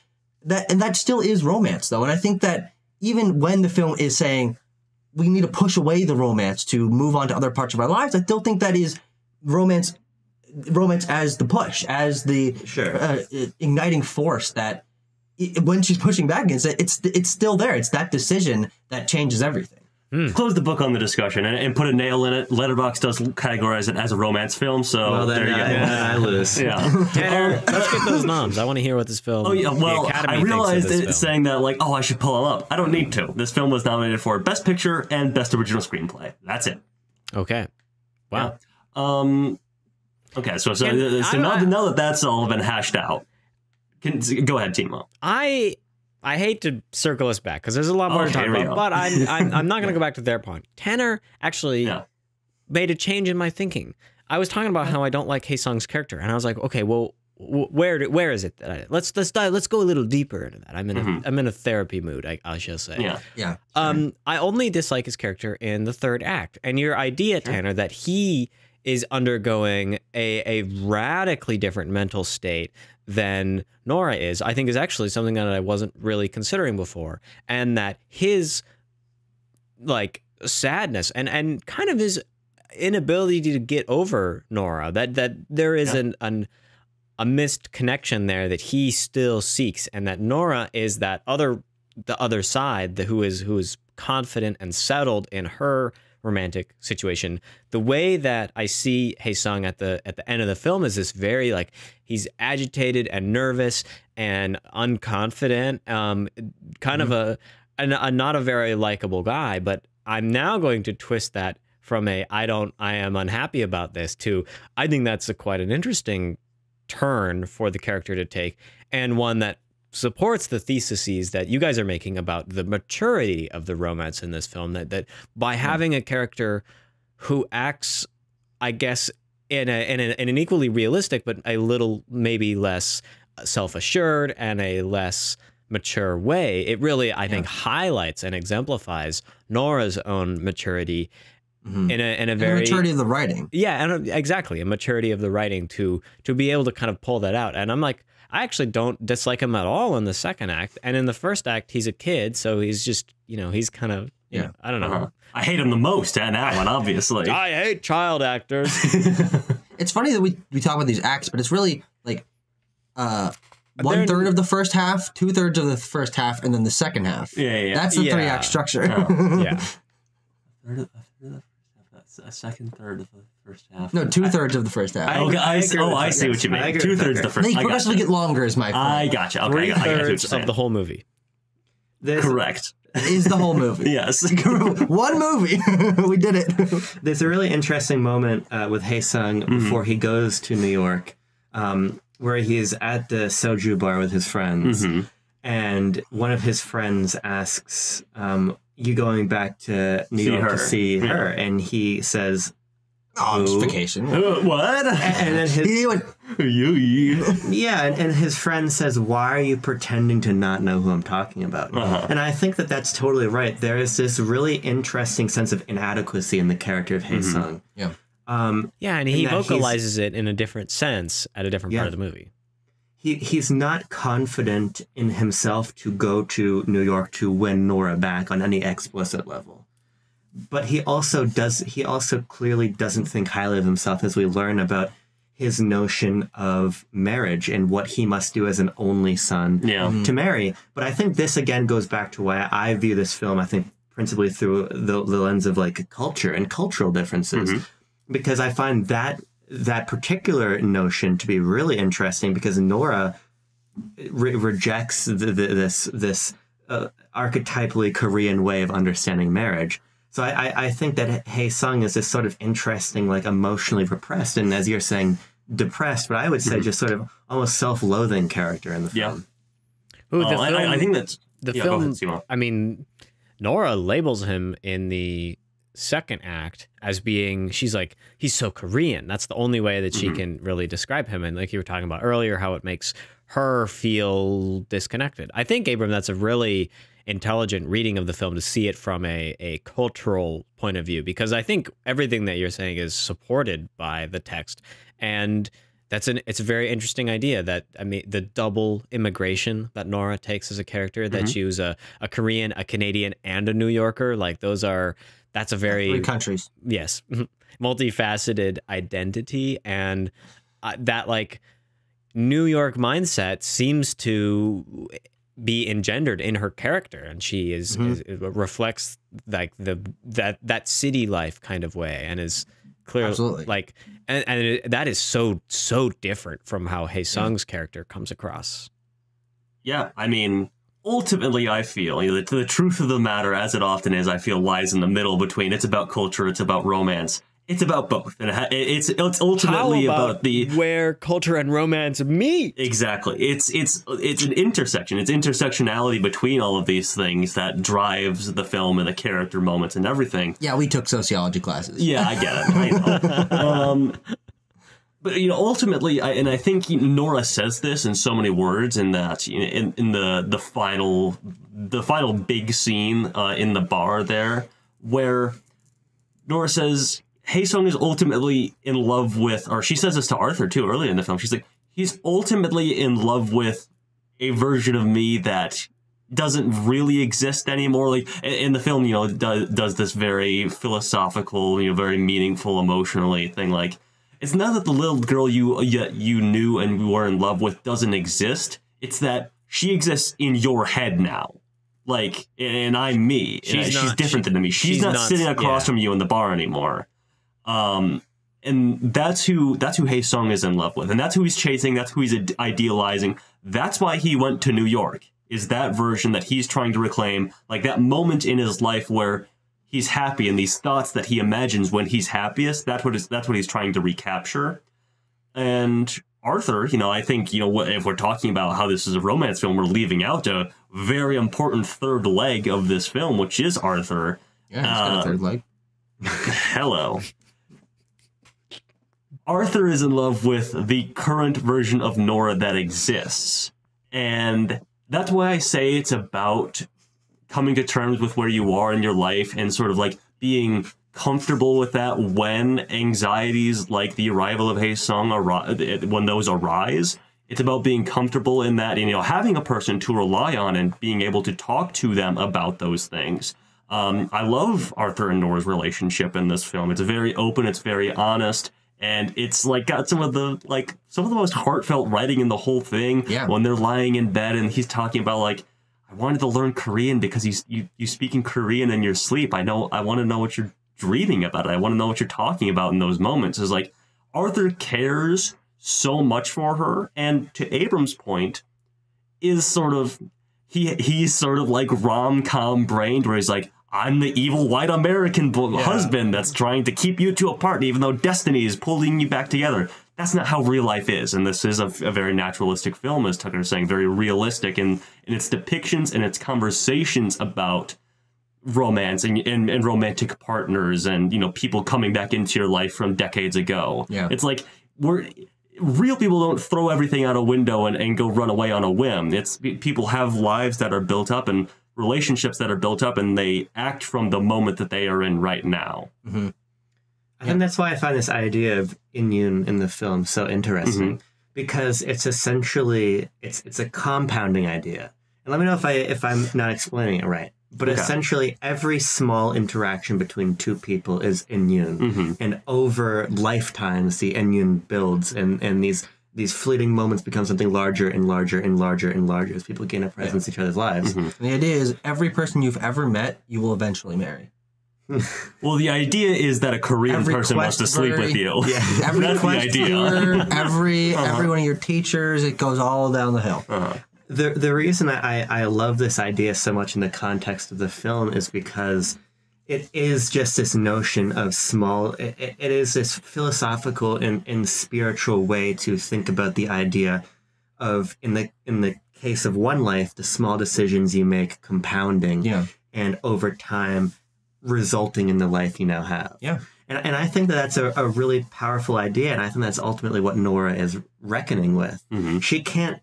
that and that still is romance though. And I think that even when the film is saying we need to push away the romance to move on to other parts of our lives, I still think that is romance romance as the push, as the Sure. uh, igniting force that i- when she's pushing back against it, it's it's still there. It's that decision that changes everything. Close the book on the discussion and, and put a nail in it. Letterboxd does categorize it as a romance film, so Well, then there you I, go. then I lose. Yeah. <laughs> Tanner, <laughs> let's get those noms. I want to hear what this film. Oh yeah, well, I realized this it film. saying that like, oh, I should pull them up. I don't need to. This film was nominated for Best Picture and Best Original Screenplay. That's it. Okay. Wow. Um, okay, so so, so now, now that that's all been hashed out, can, go ahead, Timo. I I hate to circle us back because there's a lot more Okay, to talk about, but I'm, <laughs> I'm I'm not going to go back to their point. Tanner actually Yeah. made a change in my thinking. I was talking about how I don't like Hae Sung's character, and I was like, okay, well, where do- where is it that I, let's let's dive, let's go a little deeper into that. I'm in a Mhm. am in a therapy mood, I, I shall say. Yeah. Yeah. Um, I only dislike his character in the third act, and your idea, Tanner, that he is undergoing a a radically different mental state than Nora is, I think is actually something that I wasn't really considering before, and that his like sadness and and kind of his inability to get over Nora that that there is Yeah. an an a missed connection there that he still seeks and that Nora is that other the other side the, who is who is confident and settled in her romantic situation. The way that i see Hae Sung at the at the end of the film is this very like he's agitated and nervous and unconfident um kind of a, a a not a very likable guy but i'm now going to twist that from a i don't i am unhappy about this to i think that's a quite an interesting turn for the character to take and one that supports the theses that you guys are making about the maturity of the romance in this film that that by having a character who acts i guess in a, in, a, in an equally realistic but a little maybe less self-assured and a less mature way it really i think highlights and exemplifies nora's own maturity Mhm. in a in a And very maturity of the writing. yeah, and uh, exactly a maturity of the writing to to be able to kind of pull that out. And I'm like, I actually don't dislike him at all in the second act, and in the first act, he's a kid, so he's just you know he's kind of you Yeah. know, I don't know. Uh-huh. I hate him the most and that one, obviously. <laughs> I hate child actors. <laughs> It's funny that we, we talk about these acts, but it's really like uh one of the first half, two thirds of the first half, and then the second half. Yeah, yeah, yeah. That's the three act structure. <laughs> yeah, Third of, a third of the first half. A second third of the first half. no, two thirds of the first half. I- Okay, I, see, agree oh, I see what you mean. Two with that, thirds the yes. first. they I progressively gotcha. get longer, is my point. I gotcha. Okay, I three got, I got what you're thirds of the whole movie. There's, Correct. is the whole movie. <laughs> Yes. <laughs> One movie. <laughs> we did it. There's a really interesting moment uh, with Hae Sung Mm-hmm. before he goes to New York, um, where he's at the soju bar with his friends, Mhm. and one of his friends asks, um, "You going back to New See York her." to see Yeah. her?" And he says, Oh, it's vacation. Uh, what? and then his He went, you, you. yeah, and, and his friend says, "Why are you pretending to not know who I'm talking about?" Uh-huh. And I think that that's totally right. There is this really interesting sense of inadequacy in the character of Hae Sung. yeah. Um, Yeah, and he And vocalizes it in a different sense at a different Yeah. part of the movie. he he's not confident in himself to go to New York to win Nora back on any explicit level. But he also does he also clearly doesn't think highly of himself as we learn about his notion of marriage and what he must do as an only son Yeah. to marry. But I think this again goes back to why I view this film, I think principally through the, the lens of like culture and cultural differences. Because I find that that particular notion to be really interesting because Nora re- rejects the, the, this this uh, archetypally Korean way of understanding marriage. So I, I, I think that Hae Sung is this sort of interesting, like emotionally repressed, and as you're saying, depressed, but I would say just sort of almost self-loathing character in the Yeah. film. Ooh, the Oh, I, I- I think that's the yeah, go film ahead, i mean nora labels him in the second act as being she's like he's so korean that's the only way that she Mhm. can really describe him and like you were talking about earlier how it makes her feel disconnected i think abram that's a really intelligent reading of the film to see it from a, a cultural point of view because i think everything that you're saying is supported by the text and that's an it's a very interesting idea that I mean the double immigration that Nora takes as a character that Mhm. she was a, a Korean, a Canadian, and a New Yorker. Like those are that's a very Three countries. yes <laughs> multifaceted identity and uh, that like New York mindset seems to be engendered in her character and she is, Mhm. is it reflects like the that that city life kind of way and is clearly Absolutely. like and, and it, that is so so different from how Hae Sung's character comes across Yeah, I mean, ultimately, I feel you know, the, the truth of the matter, as it often is, I feel lies in the middle between it's about culture, it's about romance, it's about both, and it's it's ultimately about, the where culture and romance meet exactly. It's it's it's an intersection. It's intersectionality between all of these things that drives the film and the character moments and everything. Yeah, we took sociology classes. Yeah, I get it. I know. <laughs> um, but you know, ultimately, I, and I think Nora says this in so many words, in that you know, in in the the final the final big scene uh, in the bar there, where Nora says Hae Sung is ultimately in love with, or she says this to Arthur too early in the film. She's like, he's ultimately in love with a version of me that doesn't really exist anymore. Like in the film, you know, does does this very philosophical, you know, very meaningful, emotionally thing. Like it's not that the little girl you uh, yet you knew and were in love with doesn't exist. It's that she exists in your head now. Like, and I'm me. She's she's different she- than me. She's, she's not, not- sitting across yeah. from you in the bar anymore. Um, and that's who that's who Hae Sung is in love with, and that's who he's chasing. That's who he's idealizing. That's why he went to New York. Is that version that he's trying to reclaim, like that moment in his life where he's happy and these thoughts that he imagines when he's happiest. That's what is that's what he's trying to recapture. And Arthur, you know, I think you know what if we're talking about how this is a romance film, we're leaving out a very important third leg of this film, which is Arthur. Yeah, it's got Uh, a third leg. <laughs> Hello. Arthur is in love with the current version of Nora that exists. And that's why I say it's about coming to terms with where you are in your life and sort of like being comfortable with that when anxieties like the arrival of Hae Sung ari- when those arise. It's about being comfortable in that, and, you know, having a person to rely on and being able to talk to them about those things. Um, I love Arthur and Nora's relationship in this film. It's very open, it's very honest, and it's like got some of the like some of the most heartfelt writing in the whole thing. Yeah. When they're lying in bed and he's talking about like, I wanted to learn Korean because he's you you speak in Korean in your sleep. I know I want to know what you're dreaming about. I want to know what you're talking about in those moments. Is like Arthur cares so much for her, and to Abram's point, is sort of he he's sort of like rom com brained, where he's like, I'm the evil white American bo- husband that's trying to keep you two apart, even though destiny is pulling you back together. That's not how real life is, and this is a, a very naturalistic film, as Tucker is saying, very realistic in in its depictions and its conversations about romance and, and and romantic partners and you know people coming back into your life from decades ago. Yeah. it's like we're real people don't throw everything out a window and, and go run away on a whim. It's people have lives that are built up and relationships that are built up and they act from the moment that they are in right now. I think that's why I find this idea of Inyun in the film so interesting because it's essentially it's it's a compounding idea. And let me know if I if I'm not explaining it right. But Okay. essentially, every small interaction between two people is Inyun, Mhm. and over lifetimes, the Inyun builds, and and these these fleeting moments become something larger and larger and larger and larger as people gain a presence in each other's lives. And the idea is every person you've ever met, you will eventually marry. <laughs> Well, the idea is that a Korean Every person wants to sleep with you. Yeah. <laughs> Every That's the quest idea. tour, <laughs> every every one of your teachers, it goes all down the hill. Uh-huh. The the reason I, I love this idea so much in the context of the film is because it is just this notion of small. It, it- is this philosophical and, and spiritual way to think about the idea of in the in the case of one life, the small decisions you make compounding, Yeah. and over time resulting in the life you now have. Yeah. And, and I think that that's a, a really powerful idea, and I think that's ultimately what Nora is reckoning with. Mhm. She can't,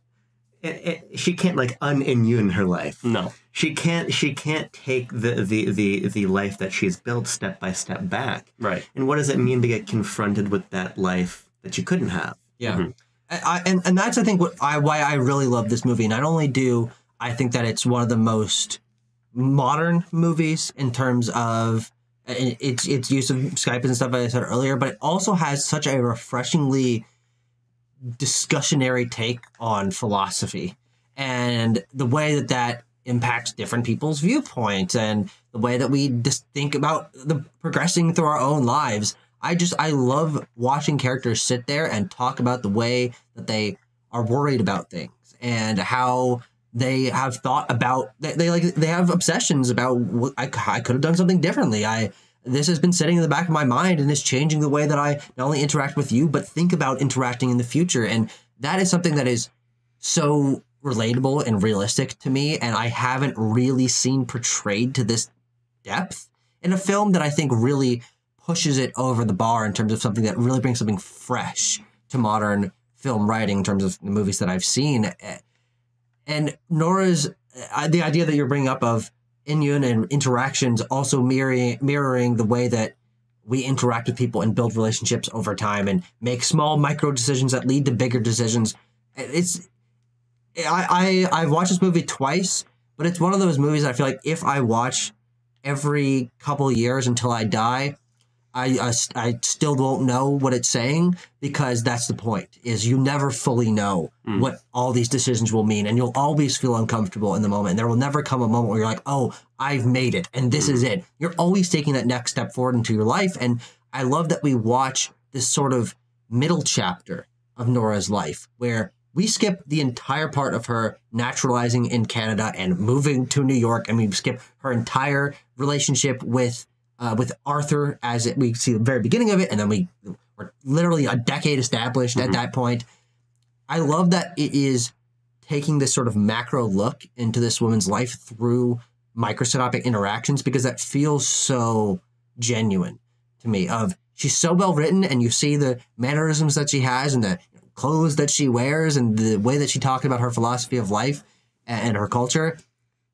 it, it, she can't like unimmune her life. No. She can't, she can't take the, the the the life that she's built step by step back. Right. And what does it mean to get confronted with that life that you couldn't have? Yeah. Mhm. I, I, and, and that's, I think, what I, why I really love this movie. Not only do I think that it's one of the most modern movies in terms of uh, its its use of Skype and stuff, as I said earlier, but it also has such a refreshingly discussionary take on philosophy and the way that that impacts different people's viewpoints and the way that we just think about the progressing through our own lives. I just I love watching characters sit there and talk about the way that they are worried about things and how they have thought about they, they like they have obsessions about what I, I could have done something differently. I this has been sitting in the back of my mind and is changing the way that I not only interact with you but think about interacting in the future and that is something that is so relatable and realistic to me and I haven't really seen portrayed to this depth in a film that I think really pushes it over the bar in terms of something that really brings something fresh to modern film writing in terms of the movies that I've seen. And Nora's uh, the idea that you're bringing up of Inyun and interactions also mirroring mirroring the way that we interact with people and build relationships over time and make small micro decisions that lead to bigger decisions. It's I I I've watched this movie twice, but it's one of those movies I feel like if I watch every couple years until I die, I, I, I still won't know what it's saying because that's the point is you never fully know Mm. what all these decisions will mean and you'll always feel uncomfortable in the moment. And there will never come a moment where you're like oh i've made it and this is it. You're always taking that next step forward into your life and i love that we watch this sort of middle chapter of nora's life where we skip the entire part of her naturalizing in canada and moving to new york and we skip her entire relationship with uh, with Arthur as it, we see the very beginning of it, and then we we're literally a decade established at Mhm. that point. I love that it is taking this sort of macro look into this woman's life through microscopic interactions because that feels so genuine to me. Of she's so well written, and you see the mannerisms that she has, and the clothes that she wears, and the way that she talks about her philosophy of life and, and her culture,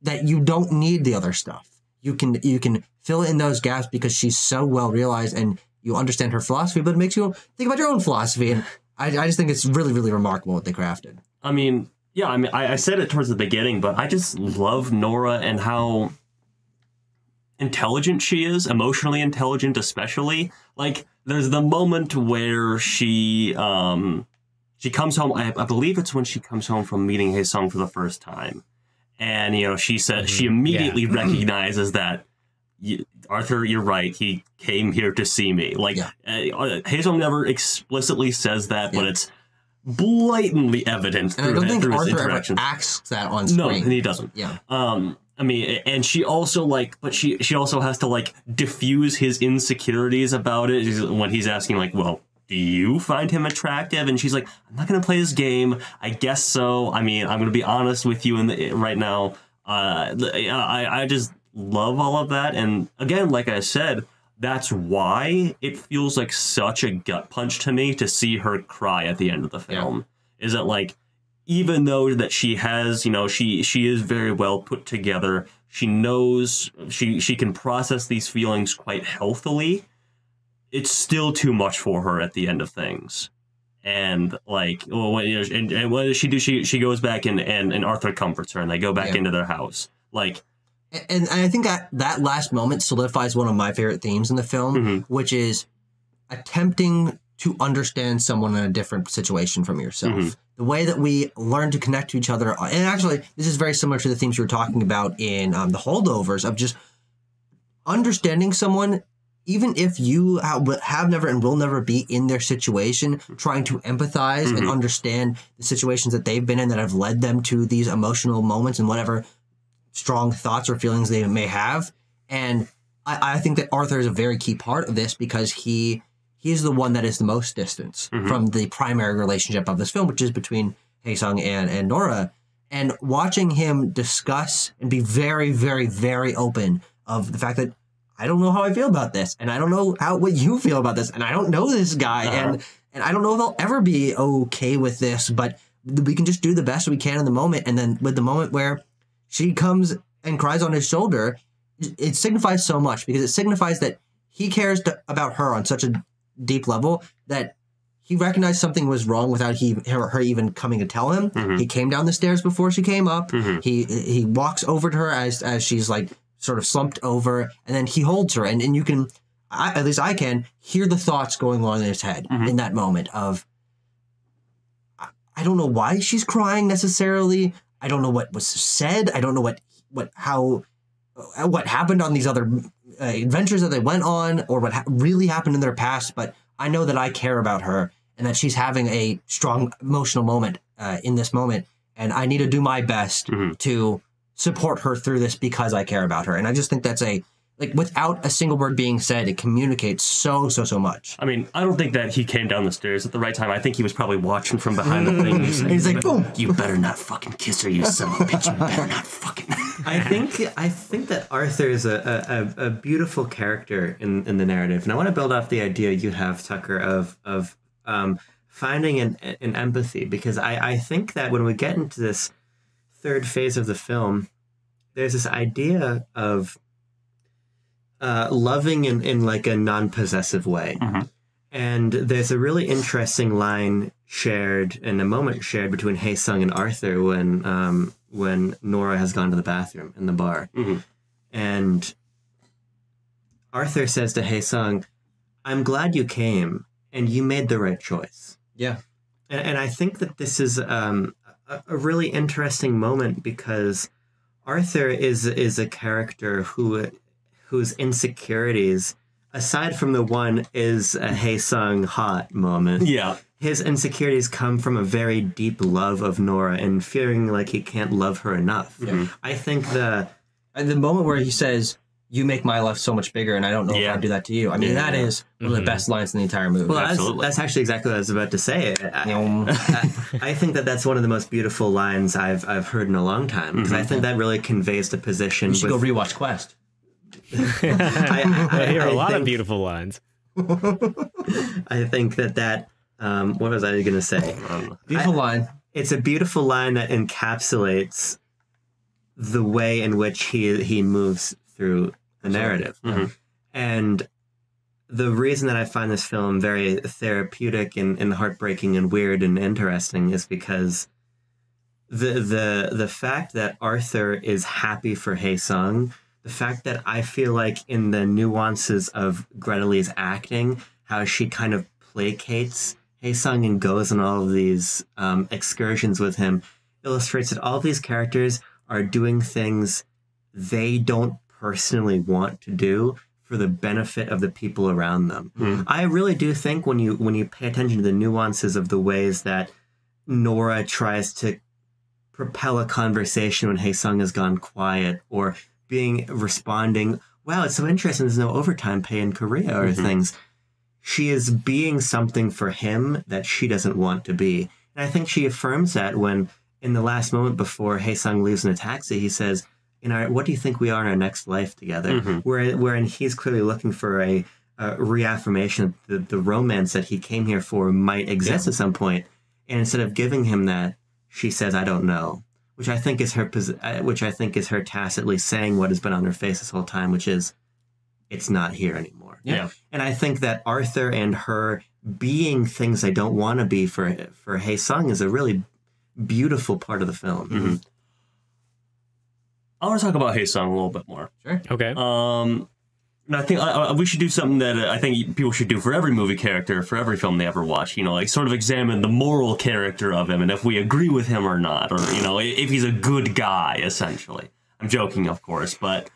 that you don't need the other stuff you can you can fill in those gaps because she's so well realized and you understand her philosophy, but it makes you think about your own philosophy. And I, I just think it's really, really remarkable what they crafted. I mean, yeah, I mean, I, I said it towards the beginning, but I just love Nora and how intelligent she is, emotionally intelligent, especially. Like, there's the moment where she, um, she comes home. I, I believe it's when she comes home from meeting Hae Sung for the first time, and you know, she says she immediately recognizes that. You, Arthur, you're right. He came here to see me. Like Yeah. uh, Hae Sung never explicitly says that, but it's blatantly evident And I through, don't think through Arthur ever asks that on No, screen. and he doesn't. yeah. Um, I mean, and she also like, but she she also has to like diffuse his insecurities about it when he's asking like, well. Do you find him attractive? And she's like, I'm not gonna play this game. I guess so. I mean, I'm gonna be honest with you in the, right now. Uh, I I just love all of that. And again, like I said, that's why it feels like such a gut punch to me to see her cry at the end of the Yeah. film. Is that like even though that she has, you know, she she is very well put together. She knows she she can process these feelings quite healthily. It's still too much for her at the end of things. And like, well, when, you know, and, and what does she do? She she goes back and and, and Arthur comforts her, and they go back Yeah. into their house. Like, And, and I think that that last moment solidifies one of my favorite themes in the film, Mhm. which is attempting to understand someone in a different situation from yourself. Mhm. The way that we learn to connect to each other, and actually, this is very similar to the themes you were talking about in um, the holdovers of just understanding someone, even if you have never and will never be in their situation, trying to empathize and Mhm. understand the situations that they've been in that have led them to these emotional moments and whatever strong thoughts or feelings they may have. And I, I think that Arthur is a very key part of this because he he is the one that is the most distance from the primary relationship of this film, which is between Hae Sung and and Nora. And watching him discuss and be very, very, very open of the fact that I don't know how I feel about this, and I don't know how what you feel about this, and I don't know this guy, Uh-huh. and and I don't know if I'll ever be okay with this, but we can just do the best we can in the moment, and then with the moment where she comes and cries on his shoulder, it signifies so much because it signifies that he cares to, about her on such a deep level that he recognized something was wrong without he her, her even coming to tell him. Mhm. He came down the stairs before she came up. Mhm. He he walks over to her as as she's like sort of slumped over, and then he holds her, and and you can, I, at least I can hear the thoughts going on in his head Mhm. in that moment of. I- I don't know why she's crying necessarily. I don't know what was said. I don't know what what how uh, what happened on these other uh, adventures that they went on or what ha- really happened in their past. But I know that I care about her and that she's having a strong emotional moment uh, in this moment, and I need to do my best Mhm. to support her through this because I care about her. And I just think that's a like without a single word being said, it communicates so so so much. I mean, I don't think that he came down the stairs at the right time. I think he was probably watching from behind the thing. <laughs> And he's like, boom. You better not fucking kiss her, you son of a bitch. You <laughs> better not fucking. <laughs> I think I think that Arthur is a, a, a beautiful character in, in the narrative, and I want to build off the idea you have, Tucker, of of um, finding an, an empathy, because I, I think that when we get into this third phase of the film, there's this idea of uh, loving in, in like a non-possessive way. Mhm. And there's a really interesting line shared and a moment shared between Hae Sung and Arthur when um, when Nora has gone to the bathroom in the bar. Mhm. And Arthur says to Hae Sung, I'm glad you came and you made the right choice. Yeah. And, and I think that this is um, a, a really interesting moment because Arthur is is a character who whose insecurities, aside from the one is a Hae Sung hot moment, Yeah. his insecurities come from a very deep love of Nora and feeling like he can't love her enough. Mhm. I think the And the moment where he says, "You make my life so much bigger," and I don't know Yeah. if I do that to you. I mean, Yeah. that is one of the Mhm. best lines in the entire movie. well, that's, Absolutely. that's actually exactly what I was about to say. I, Um, <laughs> I, I think that that's one of the most beautiful lines I've I've heard in a long time because I think that really conveys the position. you should with- go rewatch Quest. <laughs> I, I hear a I lot of beautiful lines. <laughs> I think that that um, what was I going to say? Um, Beautiful line. It's a beautiful line that encapsulates the way in which he he moves through the narrative, Mhm. and the reason that I find this film very therapeutic and, and heartbreaking and weird and interesting is because the the the fact that Arthur is happy for Hae Sung, the fact that I feel like in the nuances of Greta Lee's acting, how she kind of placates Hae Sung and goes on all of these um, excursions with him, illustrates that all these characters are doing things they don't personally want to do for the benefit of the people around them. Mhm. I really do think when you when you pay attention to the nuances of the ways that Nora tries to propel a conversation when Hae Sung has gone quiet or being responding, wow, it's so interesting there's no overtime pay in Korea or Mhm. things. She is being something for him that she doesn't want to be. And I think she affirms that when in the last moment before Hae Sung leaves in a taxi, he says, in our what do you think we are in our next life together? Mhm. Where wherein he's clearly looking for a, a reaffirmation that the, the romance that he came here for might exist at some. And instead of giving him that, she says, "I don't know," which I think is her uh, which I think is her tacitly saying what has been on her face this whole time, which is, "It's not here anymore." Yeah. And I think that Arthur and her being things they don't want to be for for Hae Sung is a really beautiful part of the film. Mhm. I want to talk about Hae Sung a little bit more. Sure. Okay. Um, and I think uh, we should do something that uh, I think people should do for every movie character, for every film they ever watch. You know, like sort of examine the moral character of him and if we agree with him or not, or you know, if he's a good guy. Essentially, I'm joking, of course, but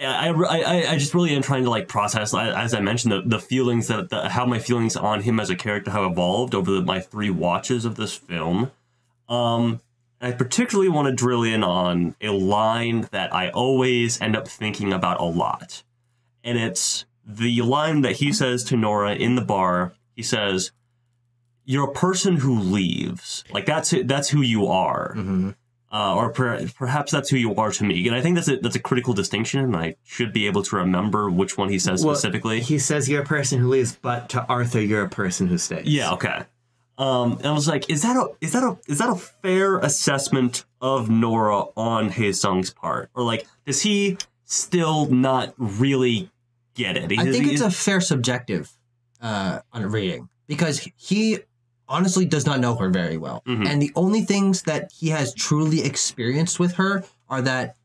I, I, I- I just really am trying to like process, as I mentioned, the, the feelings that the, how my feelings on him as a character have evolved over the, my three watches of this film. Um, I particularly want to drill in on a line that I always end up thinking about a lot. And it's the line that he says to Nora in the bar. He says, "You're a person who leaves. Like that's it, that's who you are." Mm-hmm. Uh, or per- perhaps that's who you are to me, and I think that's a that's a critical distinction, and I should be able to remember which one he says Well, specifically. He says you're a person who leaves, but to Arthur, you're a person who stays. Yeah, okay. Um, and I was like, is that a is that a is that a fair assessment of Nora on Hae Sung's part, or like, does he still not really get it? I think he- it's a fair subjective uh, on reading because he honestly does not know her very well, Mhm. and the only things that he has truly experienced with her are that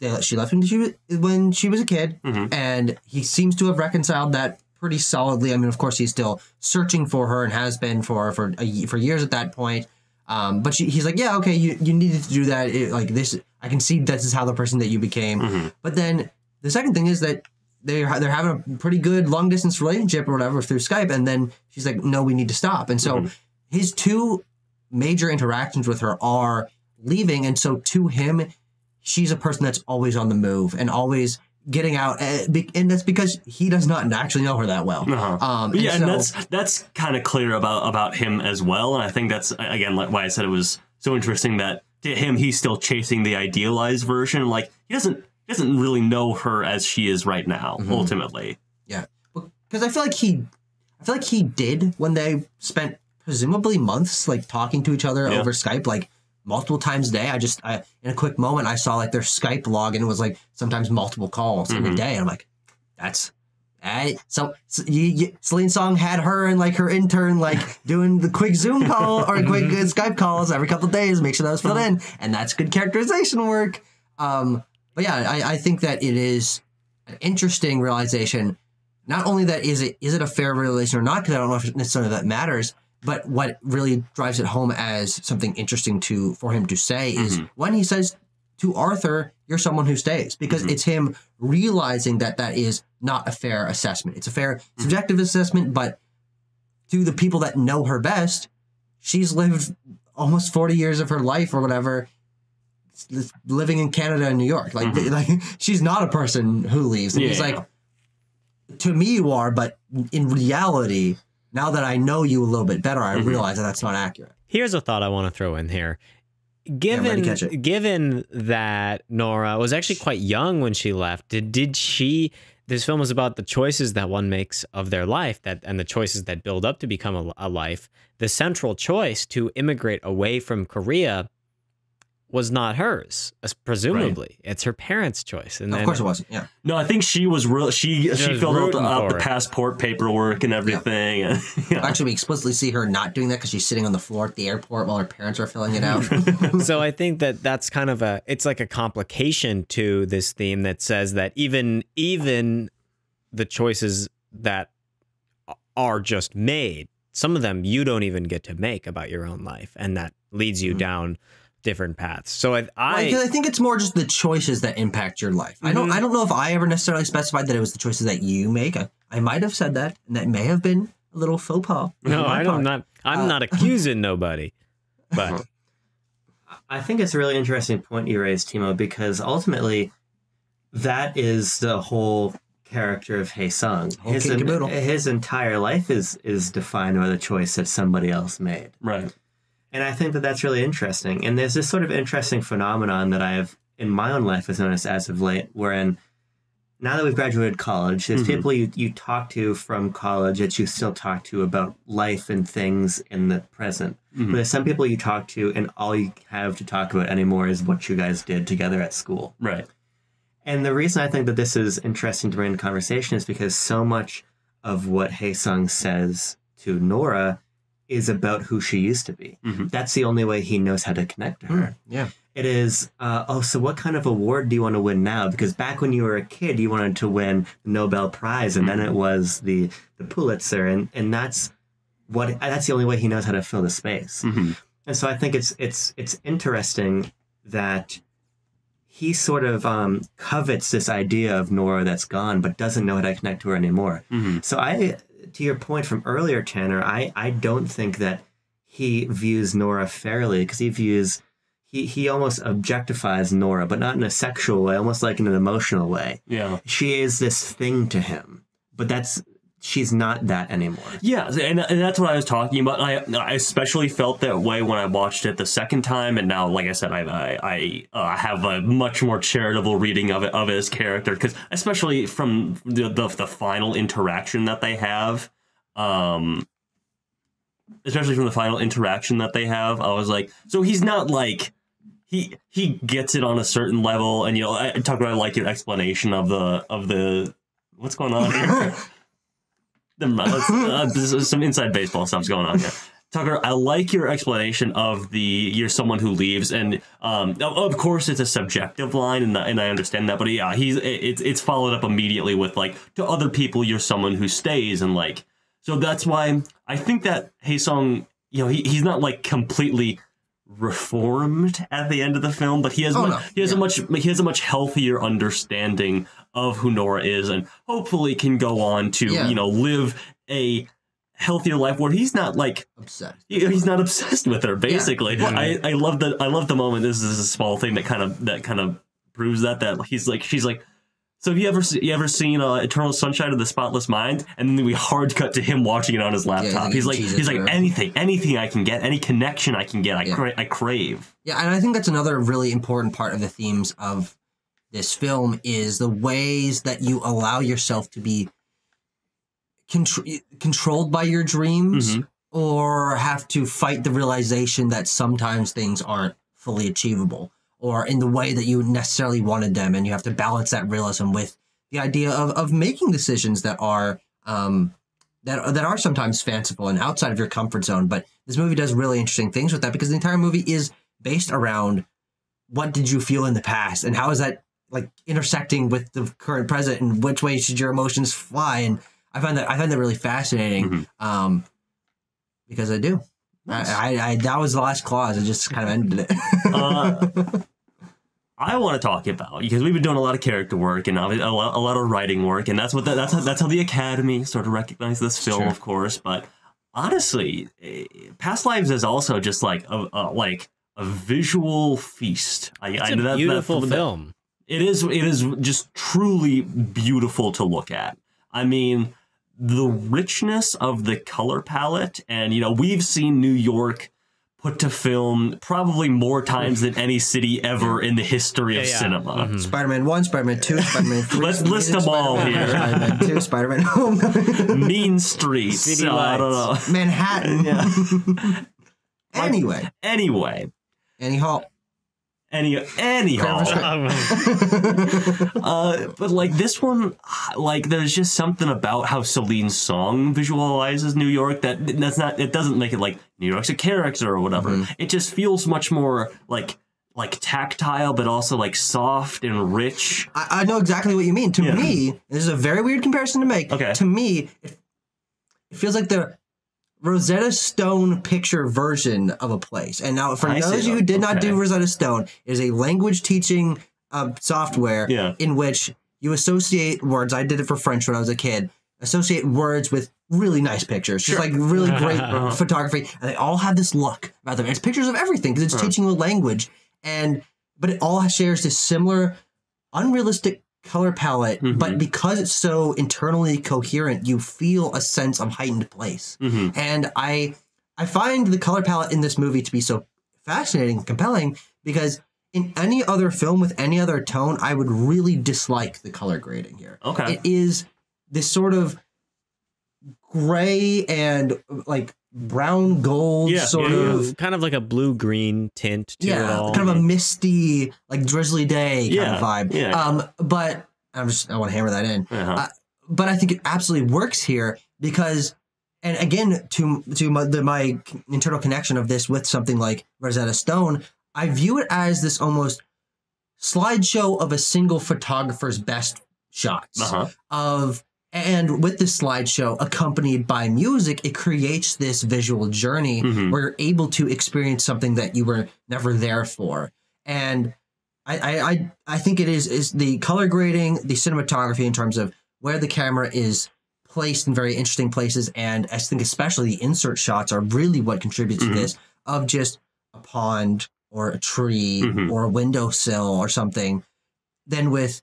that she left him when she was, when she was a kid, Mhm. and he seems to have reconciled that pretty solidly. I mean, of course, he's still searching for her and has been for for a, for years at that point. Um, but she, he's like, yeah, okay, you, you needed to do that. It, like this, I can see this is how the person that you became. Mhm. But then the second thing is that they're they're having a pretty good long distance relationship or whatever through Skype, and then she's like, "No, we need to stop." And so his two major interactions with her are leaving, and so to him, she's a person that's always on the move and always getting out, uh, and that's because he does not actually know her that well. Uh-huh. Um, yeah, and that's that's kind of clear about about him as well, and I think that's again like why I said it was so interesting that to him he's still chasing the idealized version. Like he doesn't he doesn't really know her as she is right now. Mm-hmm. Ultimately, Yeah, because I feel like he, I feel like he did when they spent presumably months like talking to each other Yeah. over Skype, like multiple times a day. I just, I, in a quick moment, I saw like their Skype log and it was like sometimes multiple calls in a day. I'm like, that's. I, so, so you, you, Celine Song had her and like her intern like <laughs> doing the quick Zoom call or <laughs> quick uh, Skype calls every couple of days, make sure that was filled in, and that's good characterization work. Um, but yeah, I, I think that it is an interesting realization not only that is it is it a fair realization or not because I don't know if necessarily that matters, but what really drives it home as something interesting to for him to say is mm-hmm. when he says to Arthur, "You're someone who stays," because mm-hmm. it's him realizing that that is not a fair assessment. It's a fair mm-hmm. subjective assessment, but to the people that know her best, she's lived almost forty years of her life or whatever. Living in Canada and New York, like, like <laughs> she's not a person who leaves. And he's Yeah. like, to me you are, but in reality, now that I know you a little bit better, I mm-hmm. realize that that's not accurate. Here's a thought I want to throw in here. Given it. given that Nora was actually quite young when she left, did did she this film was about the choices that one makes of their life that and the choices that build up to become a, a life. The central choice to immigrate away from Korea was not hers, as presumably. It's her parents' choice. And Of then, course it wasn't. Yeah. no, I think she was real. She she was filled out the, rooting out the passport paperwork and everything. and- <laughs> yeah. Actually, we explicitly see her not doing that because she's sitting on the floor at the airport while her parents are filling it out. <laughs> <laughs> so I think that that's kind of a it's like a complication to this theme that says that even even the choices that are just made, some of them you don't even get to make about your own life, and that leads you mm-hmm. down different paths. So I, I Because I think it's more just the choices that impact your life. I don't. I mm-hmm. don't know if I ever necessarily specified that it was the choices that you make. I, I might have said that, and that may have been a little faux pas. no, I part. don't not I'm uh, not accusing nobody, but <laughs> I think it's a really interesting point you raised, Timo, because ultimately that is the whole character of Hae Sung. His, kit his entire life is is defined by the choice that somebody else made. right. And I think that that's really interesting. And there's this sort of interesting phenomenon that I've in my own life has noticed as of late, wherein now that we've graduated college, there's Mhm. people you, you talk to from college that you still talk to about life and things in the present. Mhm. But there's some people you talk to and all you have to talk about anymore is what you guys did together at school. Right. And the reason I think that this is interesting to bring into conversation is because so much of what Hae Sung says to Nora is about who she used to be. Mhm. That's the only way he knows how to connect to her. Yeah. It is, uh, oh, so what kind of award do you want to win now? Because back when you were a kid, you wanted to win the Nobel Prize, and then it was the the Pulitzer, and and that's what that's the only way he knows how to fill the space. Mhm. And so I think it's it's it's interesting that he sort of um, covets this idea of Nora that's gone, but doesn't know how to connect to her anymore. Mhm. So I, to your point from earlier, Tanner, I I don't think that he views Nora fairly because he views he he almost objectifies Nora, but not in a sexual way, almost like in an emotional way. Yeah. She is this thing to him, but that's she's not that anymore. Yeah, and, and that's what I was talking about. I I especially felt that way when I watched it the second time, and now, like I said, I I, I uh, have a much more charitable reading of it of his character because especially from the, the the final interaction that they have, um, especially from the final interaction that they have, I was like, so he's not like. He he gets it on a certain level, and you know I, talk about like your explanation of the of the what's going on here. <laughs> <laughs> Never mind. Uh, this some inside baseball stuff's going on here. Tucker, I like your explanation of the you're someone who leaves, and um, of course it's a subjective line, and, and I understand that. But yeah, he's it's it's followed up immediately with like to other people you're someone who stays, and like so that's why I think that Hae Sung, you know, he, he's not like completely reformed at the end of the film, but he has Oh, mu- no. he has a much he has a much healthier understanding of who Nora is, and hopefully can go on to Yeah. you know live a healthier life where he's not like Obsessed. he's not obsessed with her. Basically, Well, I I love the I love the moment. This is a small thing that kind of that kind of proves that that he's like she's like. So have you ever you ever seen uh, Eternal Sunshine of the Spotless Mind? And then we hard cut to him watching it on his laptop. like he's eating like cheese he's like her. anything anything I can get any connection I can get I Yeah. cra- I crave. Yeah, and I think that's another really important part of the themes of this film is the ways that you allow yourself to be contr- controlled by your dreams Mhm. or have to fight the realization that sometimes things aren't fully achievable or in the way that you necessarily wanted them and you have to balance that realism with the idea of, of making decisions that are um, that that are sometimes fanciful and outside of your comfort zone. But this movie does really interesting things with that because the entire movie is based around what did you feel in the past and how is that like intersecting with the current present and which way should your emotions fly and I find that I find that really fascinating Mhm. um, because I do. Nice. I, I, I that was the last clause. I just kind of ended it. Uh, <laughs> I want to talk about because we've been doing a lot of character work and obvi- a lot, a lot of writing work, and that's what the, that's how, that's how the Academy sort of recognized this film, Sure. of course. But honestly, eh, Past Lives is also just like a, a like a visual feast. I, It's I a that- that- beautiful that- film. It is. It is just truly beautiful to look at. I mean, the richness of the color palette, and you know, we've seen New York put to film probably more times than any city ever in the history of Yeah, yeah. cinema. Mhm. Spider-Man one, Spider-Man two, Spider-Man three. Let's list them all Spider-Man, here. Spider-Man two, Spider-Man Homecoming, Mean Streets. City I don't know. Manhattan. <laughs> Yeah. Anyway, Anyway, Annie Hall. Any anyhow. <laughs> uh, but like this one, like there's just something about how Celine Song visualizes New York that that's not. It doesn't make it like New York's a character or whatever. Mm-hmm. It just feels much more like like tactile, but also like soft and rich. I, I know exactly what you mean. To Yeah. me, this is a very weird comparison to make. Okay. To me, it, it feels like the Rosetta Stone picture version of a place. And now, for I those of you who did not do Rosetta Stone, it is a language teaching uh, software Yeah. in which you associate words. I did it for French when I was a kid. Associate words with really nice pictures, just like really great <laughs> Uh-huh. photography, and they all have this look about them. It's pictures of everything because it's Uh-huh. teaching you a language, and but it all shares this similar, unrealistic color palette. Mhm. But because it's so internally coherent, you feel a sense of heightened place. hmm And I I find the color palette in this movie to be so fascinating and compelling because in any other film with any other tone, I would really dislike the color grading here. Okay. It is this sort of gray and like brown gold Yeah, sort yeah, yeah. of kind of like a blue green tint to it yeah, all. kind of a misty, like drizzly day kind Yeah, of vibe. yeah. Um, but I'm just I want to hammer that in Uh-huh. Uh, but I think it absolutely works here because, and again, to to my, the, my internal connection of this with something like Rosetta Stone, I view it as this almost slideshow of a single photographer's best shots Uh-huh. of. And with this slideshow accompanied by music, it creates this visual journey Mhm. where you're able to experience something that you were never there for. And I, I, I, think it is is the color grading, the cinematography in terms of where the camera is placed in very interesting places, and I think especially the insert shots are really what contributes Mhm. to this of just a pond or a tree Mhm. or a windowsill or something than with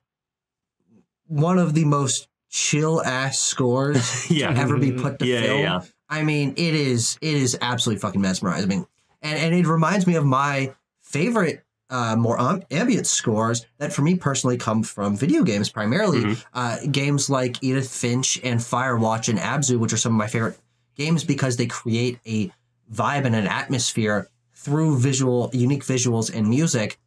one of the most chill ass scores <laughs> Yeah. to ever be put to Yeah, film. yeah. I mean, it is it is absolutely fucking mesmerizing. And and it reminds me of my favorite uh, more um, ambient scores that for me personally come from video games primarily. Mhm. Uh, games like Edith Finch and Firewatch and Abzu, which are some of my favorite games because they create a vibe and an atmosphere through visual, unique visuals and music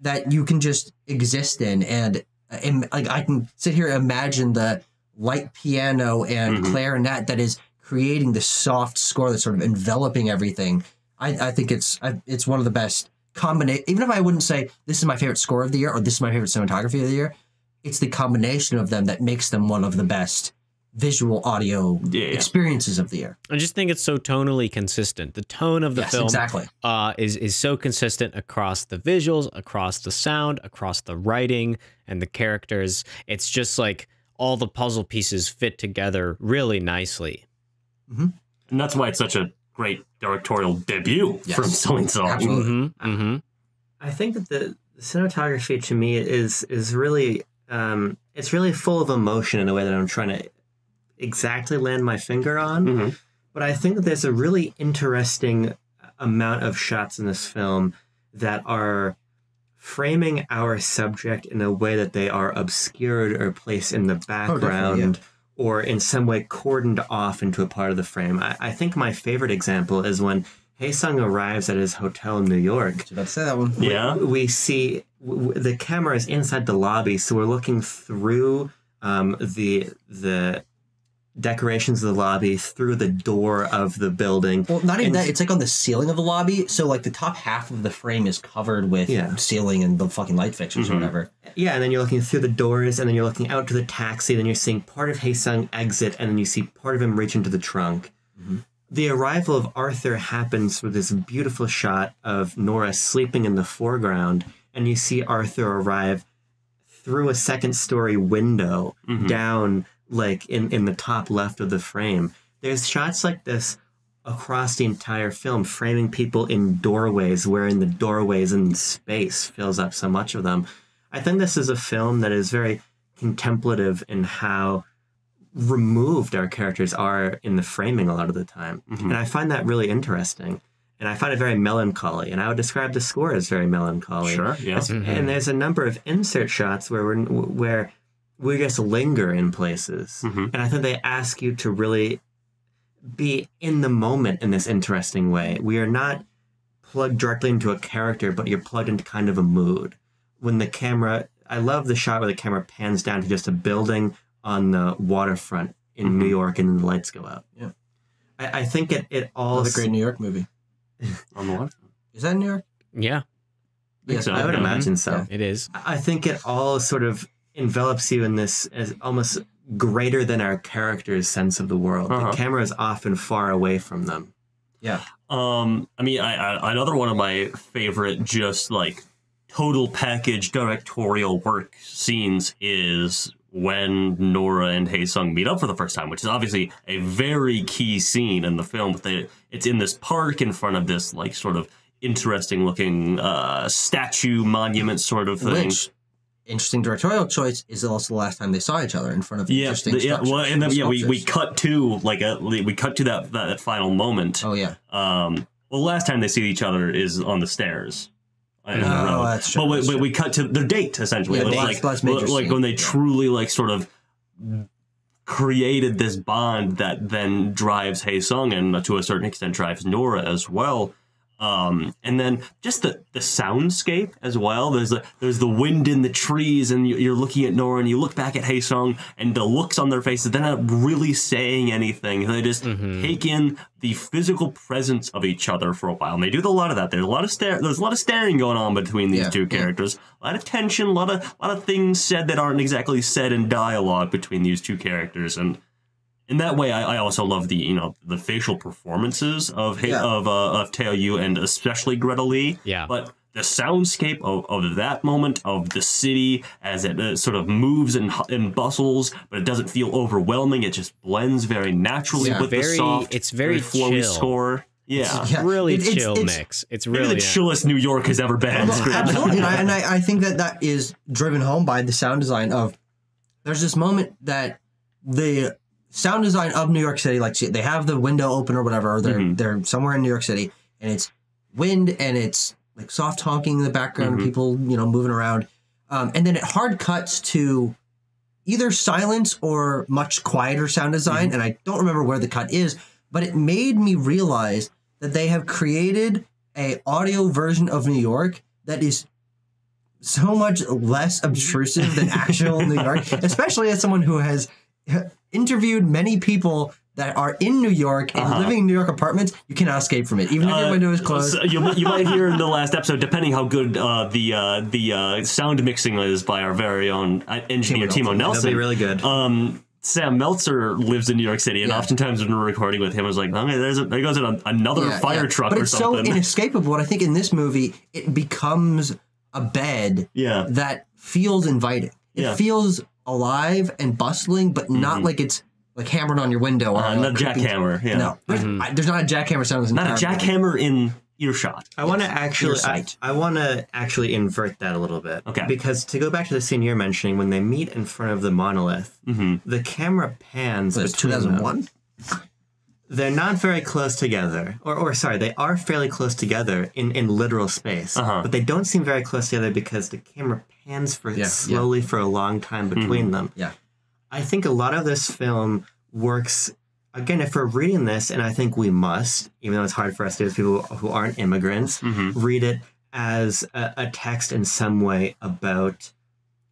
that you can just exist in. And, im- like I can sit here and imagine the light piano and Mhm. clarinet that is creating this soft score that's sort of enveloping everything. I, I think it's I, it's one of the best combination. Even if I wouldn't say this is my favorite score of the year or this is my favorite cinematography of the year, it's the combination of them that makes them one of the best visual audio Yeah, yeah. experiences of the year. I just think it's so tonally consistent. The tone of the yes, film exactly. uh, is is so consistent across the visuals, across the sound, across the writing and the characters. It's just like all the puzzle pieces fit together really nicely. And that's why it's such a great directorial debut Yes. from Celine Song. Absolutely. Mm-hmm, mm-hmm. I think that the, the cinematography to me is is really um, it's really full of emotion in a way that I'm trying to exactly land my finger on. Mhm. But I think that there's a really interesting amount of shots in this film that are framing our subject in a way that they are obscured or placed in the background or in some way cordoned off into a part of the frame. I, I think my favorite example is when Hae Sung arrives at his hotel in New York So let's say that one. Yeah. we see w- w- the camera is inside the lobby, so we're looking through um, the the decorations of the lobby through the door of the building. Well, not even And- that. It's like on the ceiling of the lobby. So like the top half of the frame is covered with Yeah. ceiling and the fucking light fixtures or Mhm. whatever. Yeah, and then you're looking through the doors, and then you're looking out to the taxi, then you're seeing part of Hae Sung exit, and then you see part of him reach into the trunk. The arrival of Arthur happens with this beautiful shot of Nora sleeping in the foreground, and you see Arthur arrive through a second story window Mhm. down, like in, in the top left of the frame. There's shots like this across the entire film, framing people in doorways, wherein the doorways and space fills up so much of them. I think this is a film that is very contemplative in how removed our characters are in the framing a lot of the time. Mhm. And I find that really interesting. And I find it very melancholy. And I would describe the score as very melancholy. Sure. Yeah. It's- And there's a number of insert shots where we're where we just linger in places, Mhm. and I think they ask you to really be in the moment in this interesting way. We are not plugged directly into a character, but you're plugged into kind of a mood. When the camera, I love the shot where the camera pans down to just a building on the waterfront in Mhm. New York, and then the lights go out. Yeah. I, I think it it all. Another great New York movie. <laughs> On the left. Is that New York? Yeah, Yes, so. I would Yeah. imagine so. Yeah. it is. I think it all sort of envelops you in this as almost greater than our character's sense of the world. Uh-huh. The camera is often far away from them. Yeah. Um, I mean, I, I, another one of my favorite, just like total package directorial work scenes is when Nora and Hae Sung meet up for the first time, which is obviously a very key scene in the film. But they, it's in this park in front of this like sort of interesting looking uh, statue monument sort of thing. Which interesting directorial choice is also the last time they saw each other in front of yeah, interesting the- yeah, well, and then yeah, we, we cut to like a we cut to that that, final moment. Oh yeah. Um, well, last time they see each other is on the stairs. the Oh, that's true, But, we, that's but true. we cut to their date essentially. Yeah, like, major like when they Yeah. truly like sort of created this bond that then drives Hae Sung and to a certain extent drives Nora as well. Um, and then just the, the soundscape as well. There's the there's the wind in the trees, and you- you're looking at Nora, and you look back at Hae Sung, and the looks on their faces. They're not really saying anything. They just take in the physical presence of each other for a while. And they do a lot of that. There's a lot of stare. There's a lot of staring going on between these Yeah, two yeah. characters. A lot of tension. A lot of a lot of things said that aren't exactly said in dialogue between these two characters. And in that way, I, I also love the you know the facial performances of Yeah. of uh, of Teo Yoo and especially Greta Lee. Yeah. But the soundscape of, of that moment of the city as it uh, sort of moves and, and bustles, but it doesn't feel overwhelming. It just blends very naturally Yeah, with the very- soft, it's very flowy chill. score. Yeah. Yeah, really it- it's- chill it's- mix. It's Maybe really the chillest New York has ever been. Well, absolutely, and, I, and I, I think that that is driven home by the sound design of. There's this moment that the sound design of New York City, like they have the window open or whatever, or they're Mhm. they're somewhere in New York City, and it's wind and it's like soft honking in the background, Mhm. people you know moving around, um, and then it hard cuts to either silence or much quieter sound design, and I don't remember where the cut is, but it made me realize that they have created a audio version of New York that is so much less obtrusive than actual New York, <laughs> especially as someone who has <laughs> interviewed many people that are in New York and Uh-huh. living in New York apartments. You cannot escape from it, even if your Uh, window is closed. so you, you might hear in the <laughs> last episode, depending how good uh, the uh, the uh, sound mixing is by our very own uh, engineer Timo Timo Nelson. Nelson. That'll be really good. Um, Sam Meltzer lives in New York City, and Yeah. oftentimes when we're recording with him, I was like, okay, there's a, there goes an, another Yeah, fire yeah. truck but or it's something. so inescapable. And I think in this movie, it becomes a bed yeah, that feels inviting. It feels alive and bustling, but not like it's like hammered on your window. Or uh, like not creeping- jackhammer. Yeah, No, there's, I, there's not a jackhammer sound. in not a entire movie. jackhammer in earshot. I want to actually, I. I want to actually invert that a little bit. Okay. Because to go back to the scene you're mentioning, when they meet in front of the monolith, hmm the camera pans It's between 2001. They're not very close together, or, or sorry, they are fairly close together in, in literal space, Uh-huh. but they don't seem very close together because the camera pans for Yeah, slowly for a long time between them. Yeah. I think a lot of this film works again if we're reading this, and I think we must, even though it's hard for us to as people who aren't immigrants, hmm read it as a, a text in some way about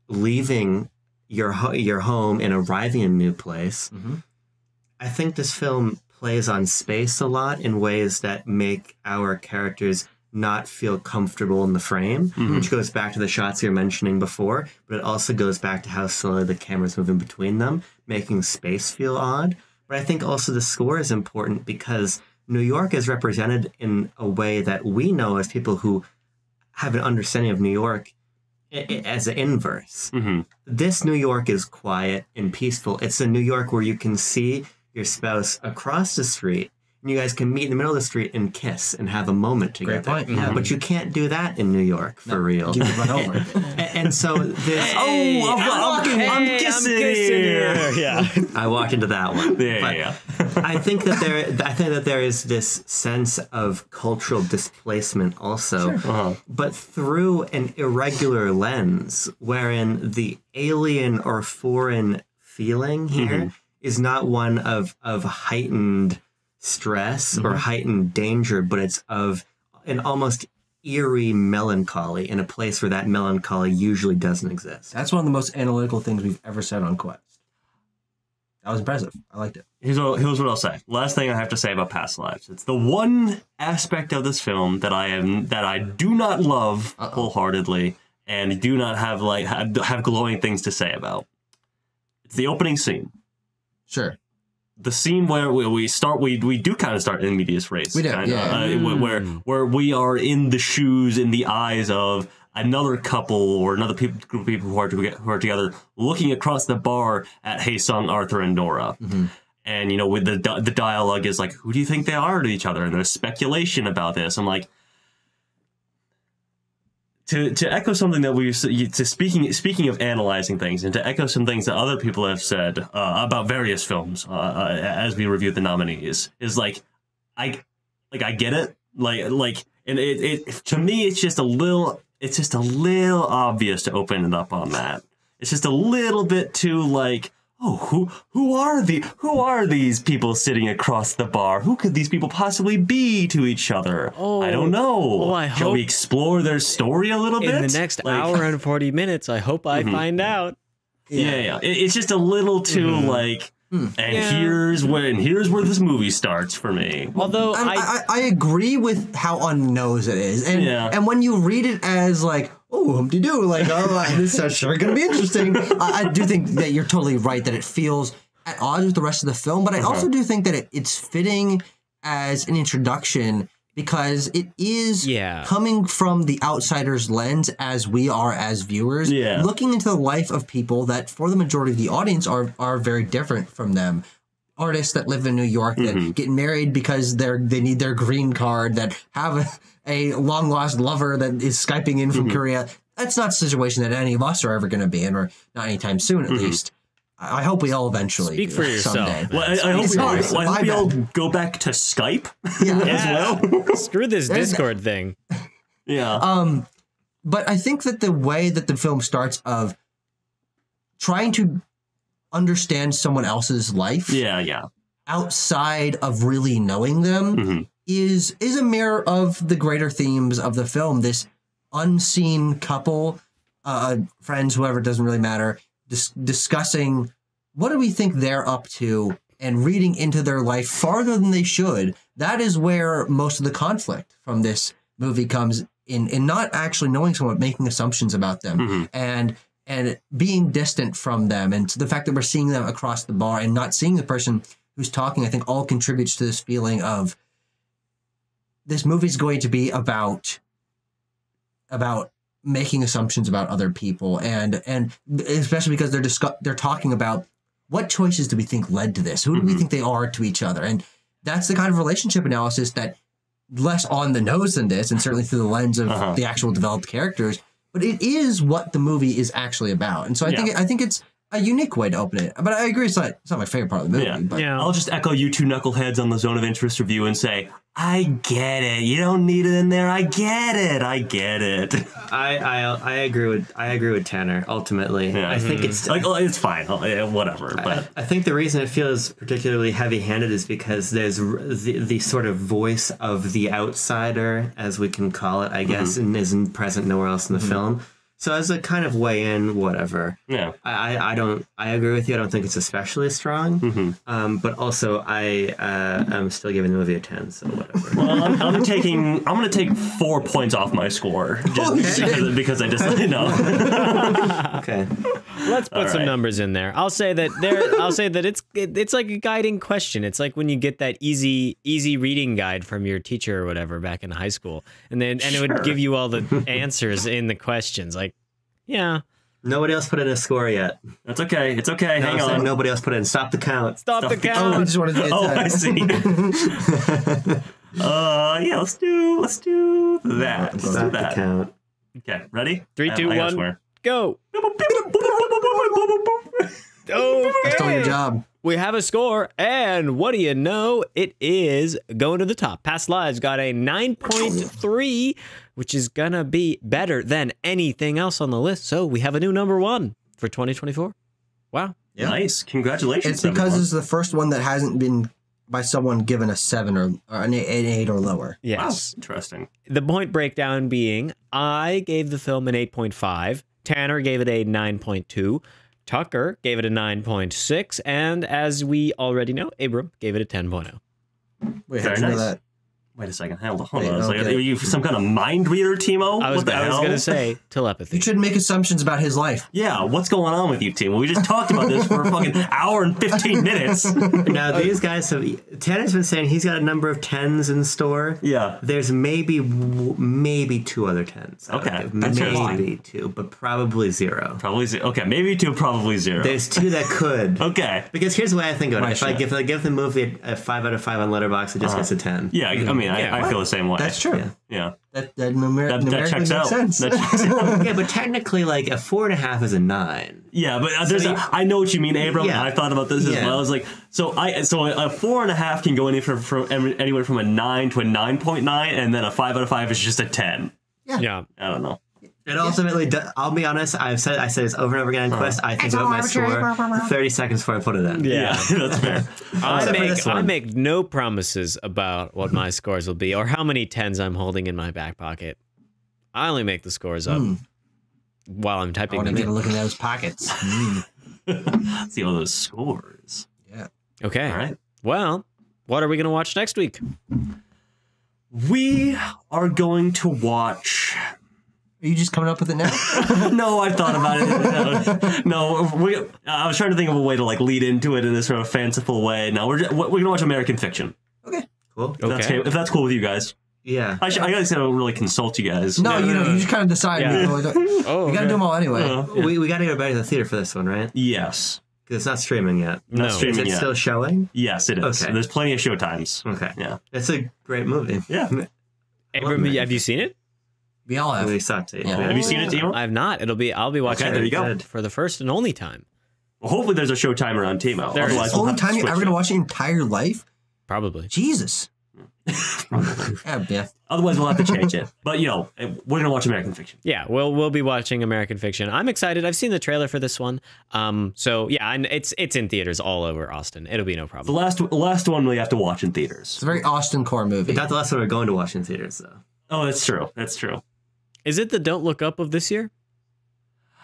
leaving your ho- your home and arriving in a new place. Mhm. I think this film plays on space a lot in ways that make our characters not feel comfortable in the frame, Mhm. which goes back to the shots you were mentioning before, but it also goes back to how slowly the camera's moving between them, making space feel odd. But I think also the score is important because New York is represented in a way that we know as people who have an understanding of New York as an inverse hmm this New York is quiet and peaceful. It's a New York where you can see your spouse across the street and you guys can meet in the middle of the street and kiss and have a moment together. Great point. Yeah. But you can't do that in New York for real. You run over. <laughs> A- and so this <laughs> Oh, I'm, I'm I'm, walking- I'm kissing, I'm kissing here. here. <laughs> Yeah. I walked into that one. Yeah, But yeah, I think that there I think that there is this sense of cultural displacement also. Uh-huh. but through an irregular lens wherein the alien or foreign feeling here is not one of of heightened stress or mm-hmm. heightened danger but it's of an almost eerie melancholy in a place where that melancholy usually doesn't exist That's one of the most analytical things we've ever said on Quest. That was impressive. I liked it. Here's what, here's what I'll say. Last thing I have to say about past lives. It's the one aspect of this film that I am that I do not love Uh-oh. wholeheartedly and do not have like have, have glowing things to say about. It's the opening scene. Sure. The scene where we, we start, we we do kind of start in medias res. We do, kinda, yeah. uh, where- where where we are in the shoes, in the eyes of another couple or another peop group of people who are to, who are together, looking across the bar at Hae Sung, Arthur, and Nora. Mm-hmm. And you know, with the the dialogue is like, who do you think they are to each other? And there's speculation about this. I'm like, to to echo something that we to speaking speaking of analyzing things, and to echo some things that other people have said uh, about various films uh, uh, as we review the nominees is like, I like I get it, like like, and it, it to me it's just a little it's just a little obvious to open it up on that. It's just a little bit too like oh who who are the who are these people sitting across the bar? Who could these people possibly be to each other? Oh. i don't oh, know. Oh, I shall hope- we explore their story a little bit In the next Like- hour and 40 minutes, I hope I mm-hmm. find out. yeah yeah, It- it's just a little too mm-hmm. like mm. and Yeah. here's where and here's where this movie starts for me. Although And I, I, I, agree with how on nose it is, and Yeah. and when you read it as like, oh, Humpty Doo, like, oh, this is sure going to be interesting. I, I do think that you're totally right that it feels at odds with the rest of the film, but I also do think that it, it's fitting as an introduction because it is Yeah. coming from the outsider's lens as we are as viewers, Yeah. looking into the life of people that for the majority of the audience are are very different from them artists that live in New York that Mm-hmm. get married because they're they need their green card that have a, a long lost lover that is skyping in Mm-hmm. from Korea. That's not a situation that any of us are ever going to be in, or not anytime soon, at Mm-hmm. least. I I hope we all eventually. Speak for yourself. someday. Well, I, I hope, we, hard. well, I hope we all go back to Skype <laughs> Yeah. as well. Screw this There's- Discord thing. yeah. Um, but I think that the way that the film starts of trying to understand someone else's life yeah, yeah. outside of really knowing them Mhm. is is a mirror of the greater themes of the film. This unseen couple, uh, friends, whoever it doesn't really matter, dis- discussing what do we think they're up to and reading into their life farther than they should. That is where most of the conflict from this movie comes in, in not actually knowing someone, but making assumptions about them Mhm. and and being distant from them, and the fact that we're seeing them across the bar and not seeing the person who's talking, I think all contributes to this feeling of this movie's going to be about about making assumptions about other people and and especially because they're discuss- they're talking about what choices do we think led to this who do we Mhm. think they are to each other and that's the kind of relationship analysis that less on the nose than this and certainly through the lens of Uh-huh. the actual developed characters but it is what the movie is actually about. And so i think i think it's a unique way to open it but i agree it's not it's not my favorite part of the movie Yeah. but Yeah. I'll just echo you two knuckleheads on the zone of interest review and say, I get it. You don't need it in there. I get it. I get it. I, I I agree with I agree with Tanner. Ultimately, Yeah. I think it's like, it's fine. Yeah, Whatever. But I think the reason it feels particularly heavy-handed is because there's the, the sort of voice of the outsider, as we can call it, I guess, mm-hmm. and isn't present nowhere else in the mm-hmm. film. So as a kind of way in, whatever. yeah. I, I- I don't I agree with you. I don't think it's especially strong. Mm-hmm. Um, but also I uh, I'm still giving the movie a ten. So whatever. Well, I'm, I'm taking. I'm going to take four points off my score just because, <laughs> because I just I know. <laughs> okay. Let's put some numbers in there. I'll say that there. I'll say that it's it, it's like a guiding question. It's like when you get that easy easy reading guide from your teacher or whatever back in high school, and then and it would give you all the answers in the questions. Like, yeah, Nobody else put in a score yet. That's okay. It's okay. No, Hang I'm on. nobody else put in. Stop the count. stop the Stop the- oh we count. just wanted to <laughs> Oh, I see. <laughs> uh, yeah. Let's do. Let's do that. Let's do Stop the that. count. Okay. Ready? Three, I- two, I gotta one. swear. Go. <laughs> stole your job We have a score, and what do you know? It is going to the top. Past Lives got a 9.3, which is going to be better than anything else on the list. So we have a new number one for 2024. Wow. Yeah. Nice. Congratulations. It's because everyone. it's the first one that hasn't been by someone given a seven or, or an, eight, an eight or lower. Yes. Wow, interesting. The point breakdown being I gave the film an 8.5, Tanner gave it a 9.2, Tucker gave it a 9.6, and as we already know, Abram gave it a oh. 10.0. Wait, Very how'd know nice. that? Wait a second. Hold on. Hold Wait, on. It's like, are you some kind of mind reader, Timo? I was, what the I was hell? going to say telepathy. You shouldn't make assumptions about his life. Yeah, what's going on with you, Timo? We just talked about this for a fucking hour and 15 minutes. <laughs> Now these guys have. Tanner's been saying he's got a number of tens in store. Yeah. There's maybe maybe two other tens. Okay, that's maybe interesting. two, but probably zero. Probably zero. Okay, maybe two, probably zero. There's two that could. <laughs> okay. Because here's the way I think about it. Right, If I give, if I give the movie a, a five out of five on Letterboxd, it just uh-huh. gets a ten. Yeah, I mean, Yeah. I, I feel the same way. That's true. Yeah. Yeah. That that, numer- That, that checks makes out. sense. That checks out. <laughs> Yeah, but technically, like a four and a half is a nine. Yeah, but uh, there's you- a, I know what you mean, Abram. Yeah. I thought about this as Yeah. well. I was like, so I so a four and a half can go anywhere from, from anywhere from a nine to a nine point nine, and then a five out of five is just a ten. yeah. I don't know. It ultimately, do, I'll be honest. I've said I say this over and over again in Quest. I think about my score thirty seconds before I put it in. Yeah. <laughs> that's fair. <laughs> I make I make no promises about what my scores will be or how many tens I'm holding in my back pocket. I only make the scores up Hmm. while I'm I typing want to them get a in. look in those pockets. <laughs> Mm, See all those scores. yeah. Okay. All right. Well, what are we gonna watch next week? We are going to watch. Are you just coming up with it now? <laughs> no, I've thought about it. No, <laughs> no we, I was trying to think of a way to like lead into it in this sort of fanciful way. No, we're just, we're gonna watch American Fiction. Cool. If Okay. okay, if that's cool with you guys. Yeah. I, should, I gotta say I don't really consult you guys. no, you know, you just kind of decide. Yeah. You, know, Oh, you got to do <laughs> them all anyway. Uh, We, we got to go back to the theater for this one, right? yes. 'Cause it's not streaming yet. No. Not streaming Is it yet. still showing? yes, it is. Okay. There's plenty of show times. Okay. Yeah. It's a great movie. Yeah. Abram, have you seen it? We all have. We saw it. too. Yeah. Have you seen it, Timo? I have not. It'll be. I'll be watching Okay, there it you go. For the first and only time. Well, hopefully there's a show timer on Timo. There is. Otherwise, we'll Only time you're ever gonna watch your entire life? Probably. Jesus. <laughs> yeah, yeah. Otherwise, we'll have to change it. But you know, we're gonna watch American Fiction. Yeah, we'll we'll be watching American Fiction. I'm excited. I've seen the trailer for this one. Um, so yeah, and it's it's in theaters all over Austin. It'll be no problem. The last the last one we have to watch in theaters. It's a very Austin core movie. Not the last one we're going to watch in theaters, though. Oh, that's true. That's true. Is it the Don't Look Up of this year?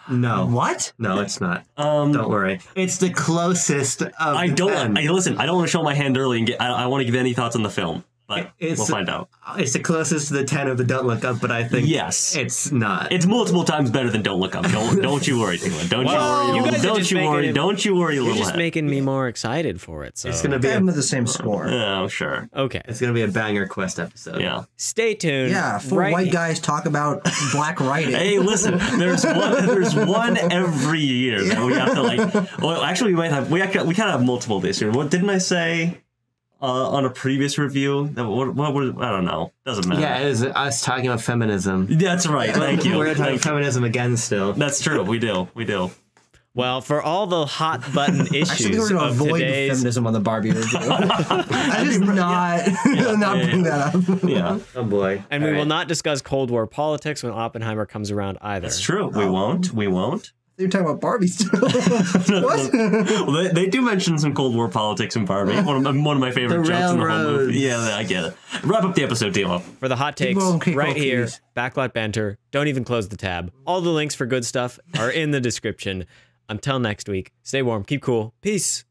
No. What? No, it's not. Um, Don't worry. It's the closest of I don't. I, listen, I don't want to show my hand early and get. I, I want to give any thoughts on the film, but It's- we'll find out. It's the closest to the 10 of the Don't Look Up, but I think Yes. it's not. It's multiple times better than Don't Look Up. Don't <laughs> don't you worry, Tingling. Don't Wow. you You worry. guys don't you worry. it- Don't you worry, You're just head. making me more excited for it. So it's gonna be They a, have the same score. Yeah, I'm sure. okay. it's gonna be a banger quest episode. Yeah. Stay tuned. Yeah, four right white guys talk about black writing. Hey, listen. There's <laughs> one. There's one every year that we have to like. <laughs> Well, actually, we might have. We actually, we kind of have multiple this year. What didn't I say uh, on a previous review? That what, what was I don't know. Doesn't matter. Yeah, it is us talking about feminism. That's right. Thank you. <laughs> We're talking feminism again still. That's true. We do. We do. Well, for all the hot button <laughs> Actually, issues we're going to of avoid today's feminism on the Barbie review. <laughs> I just not, not yeah, bring that up. Yeah, Oh boy. And we All will not discuss Cold War politics when Oppenheimer comes around either. that's true. We won't. We won't. You're talking about Barbie still. <laughs> <laughs> what? well, they, they do mention some Cold War politics in Barbie. One of my, one of my favorite The jokes in the whole railroads. movie. Yeah, I get it. Wrap up the episode, Timo. For the hot takes, okay, right cool, here, please. Backlot Banter. Don't even close the tab. All the links for good stuff are in the description. <laughs> Until next week, stay warm, keep cool. Peace.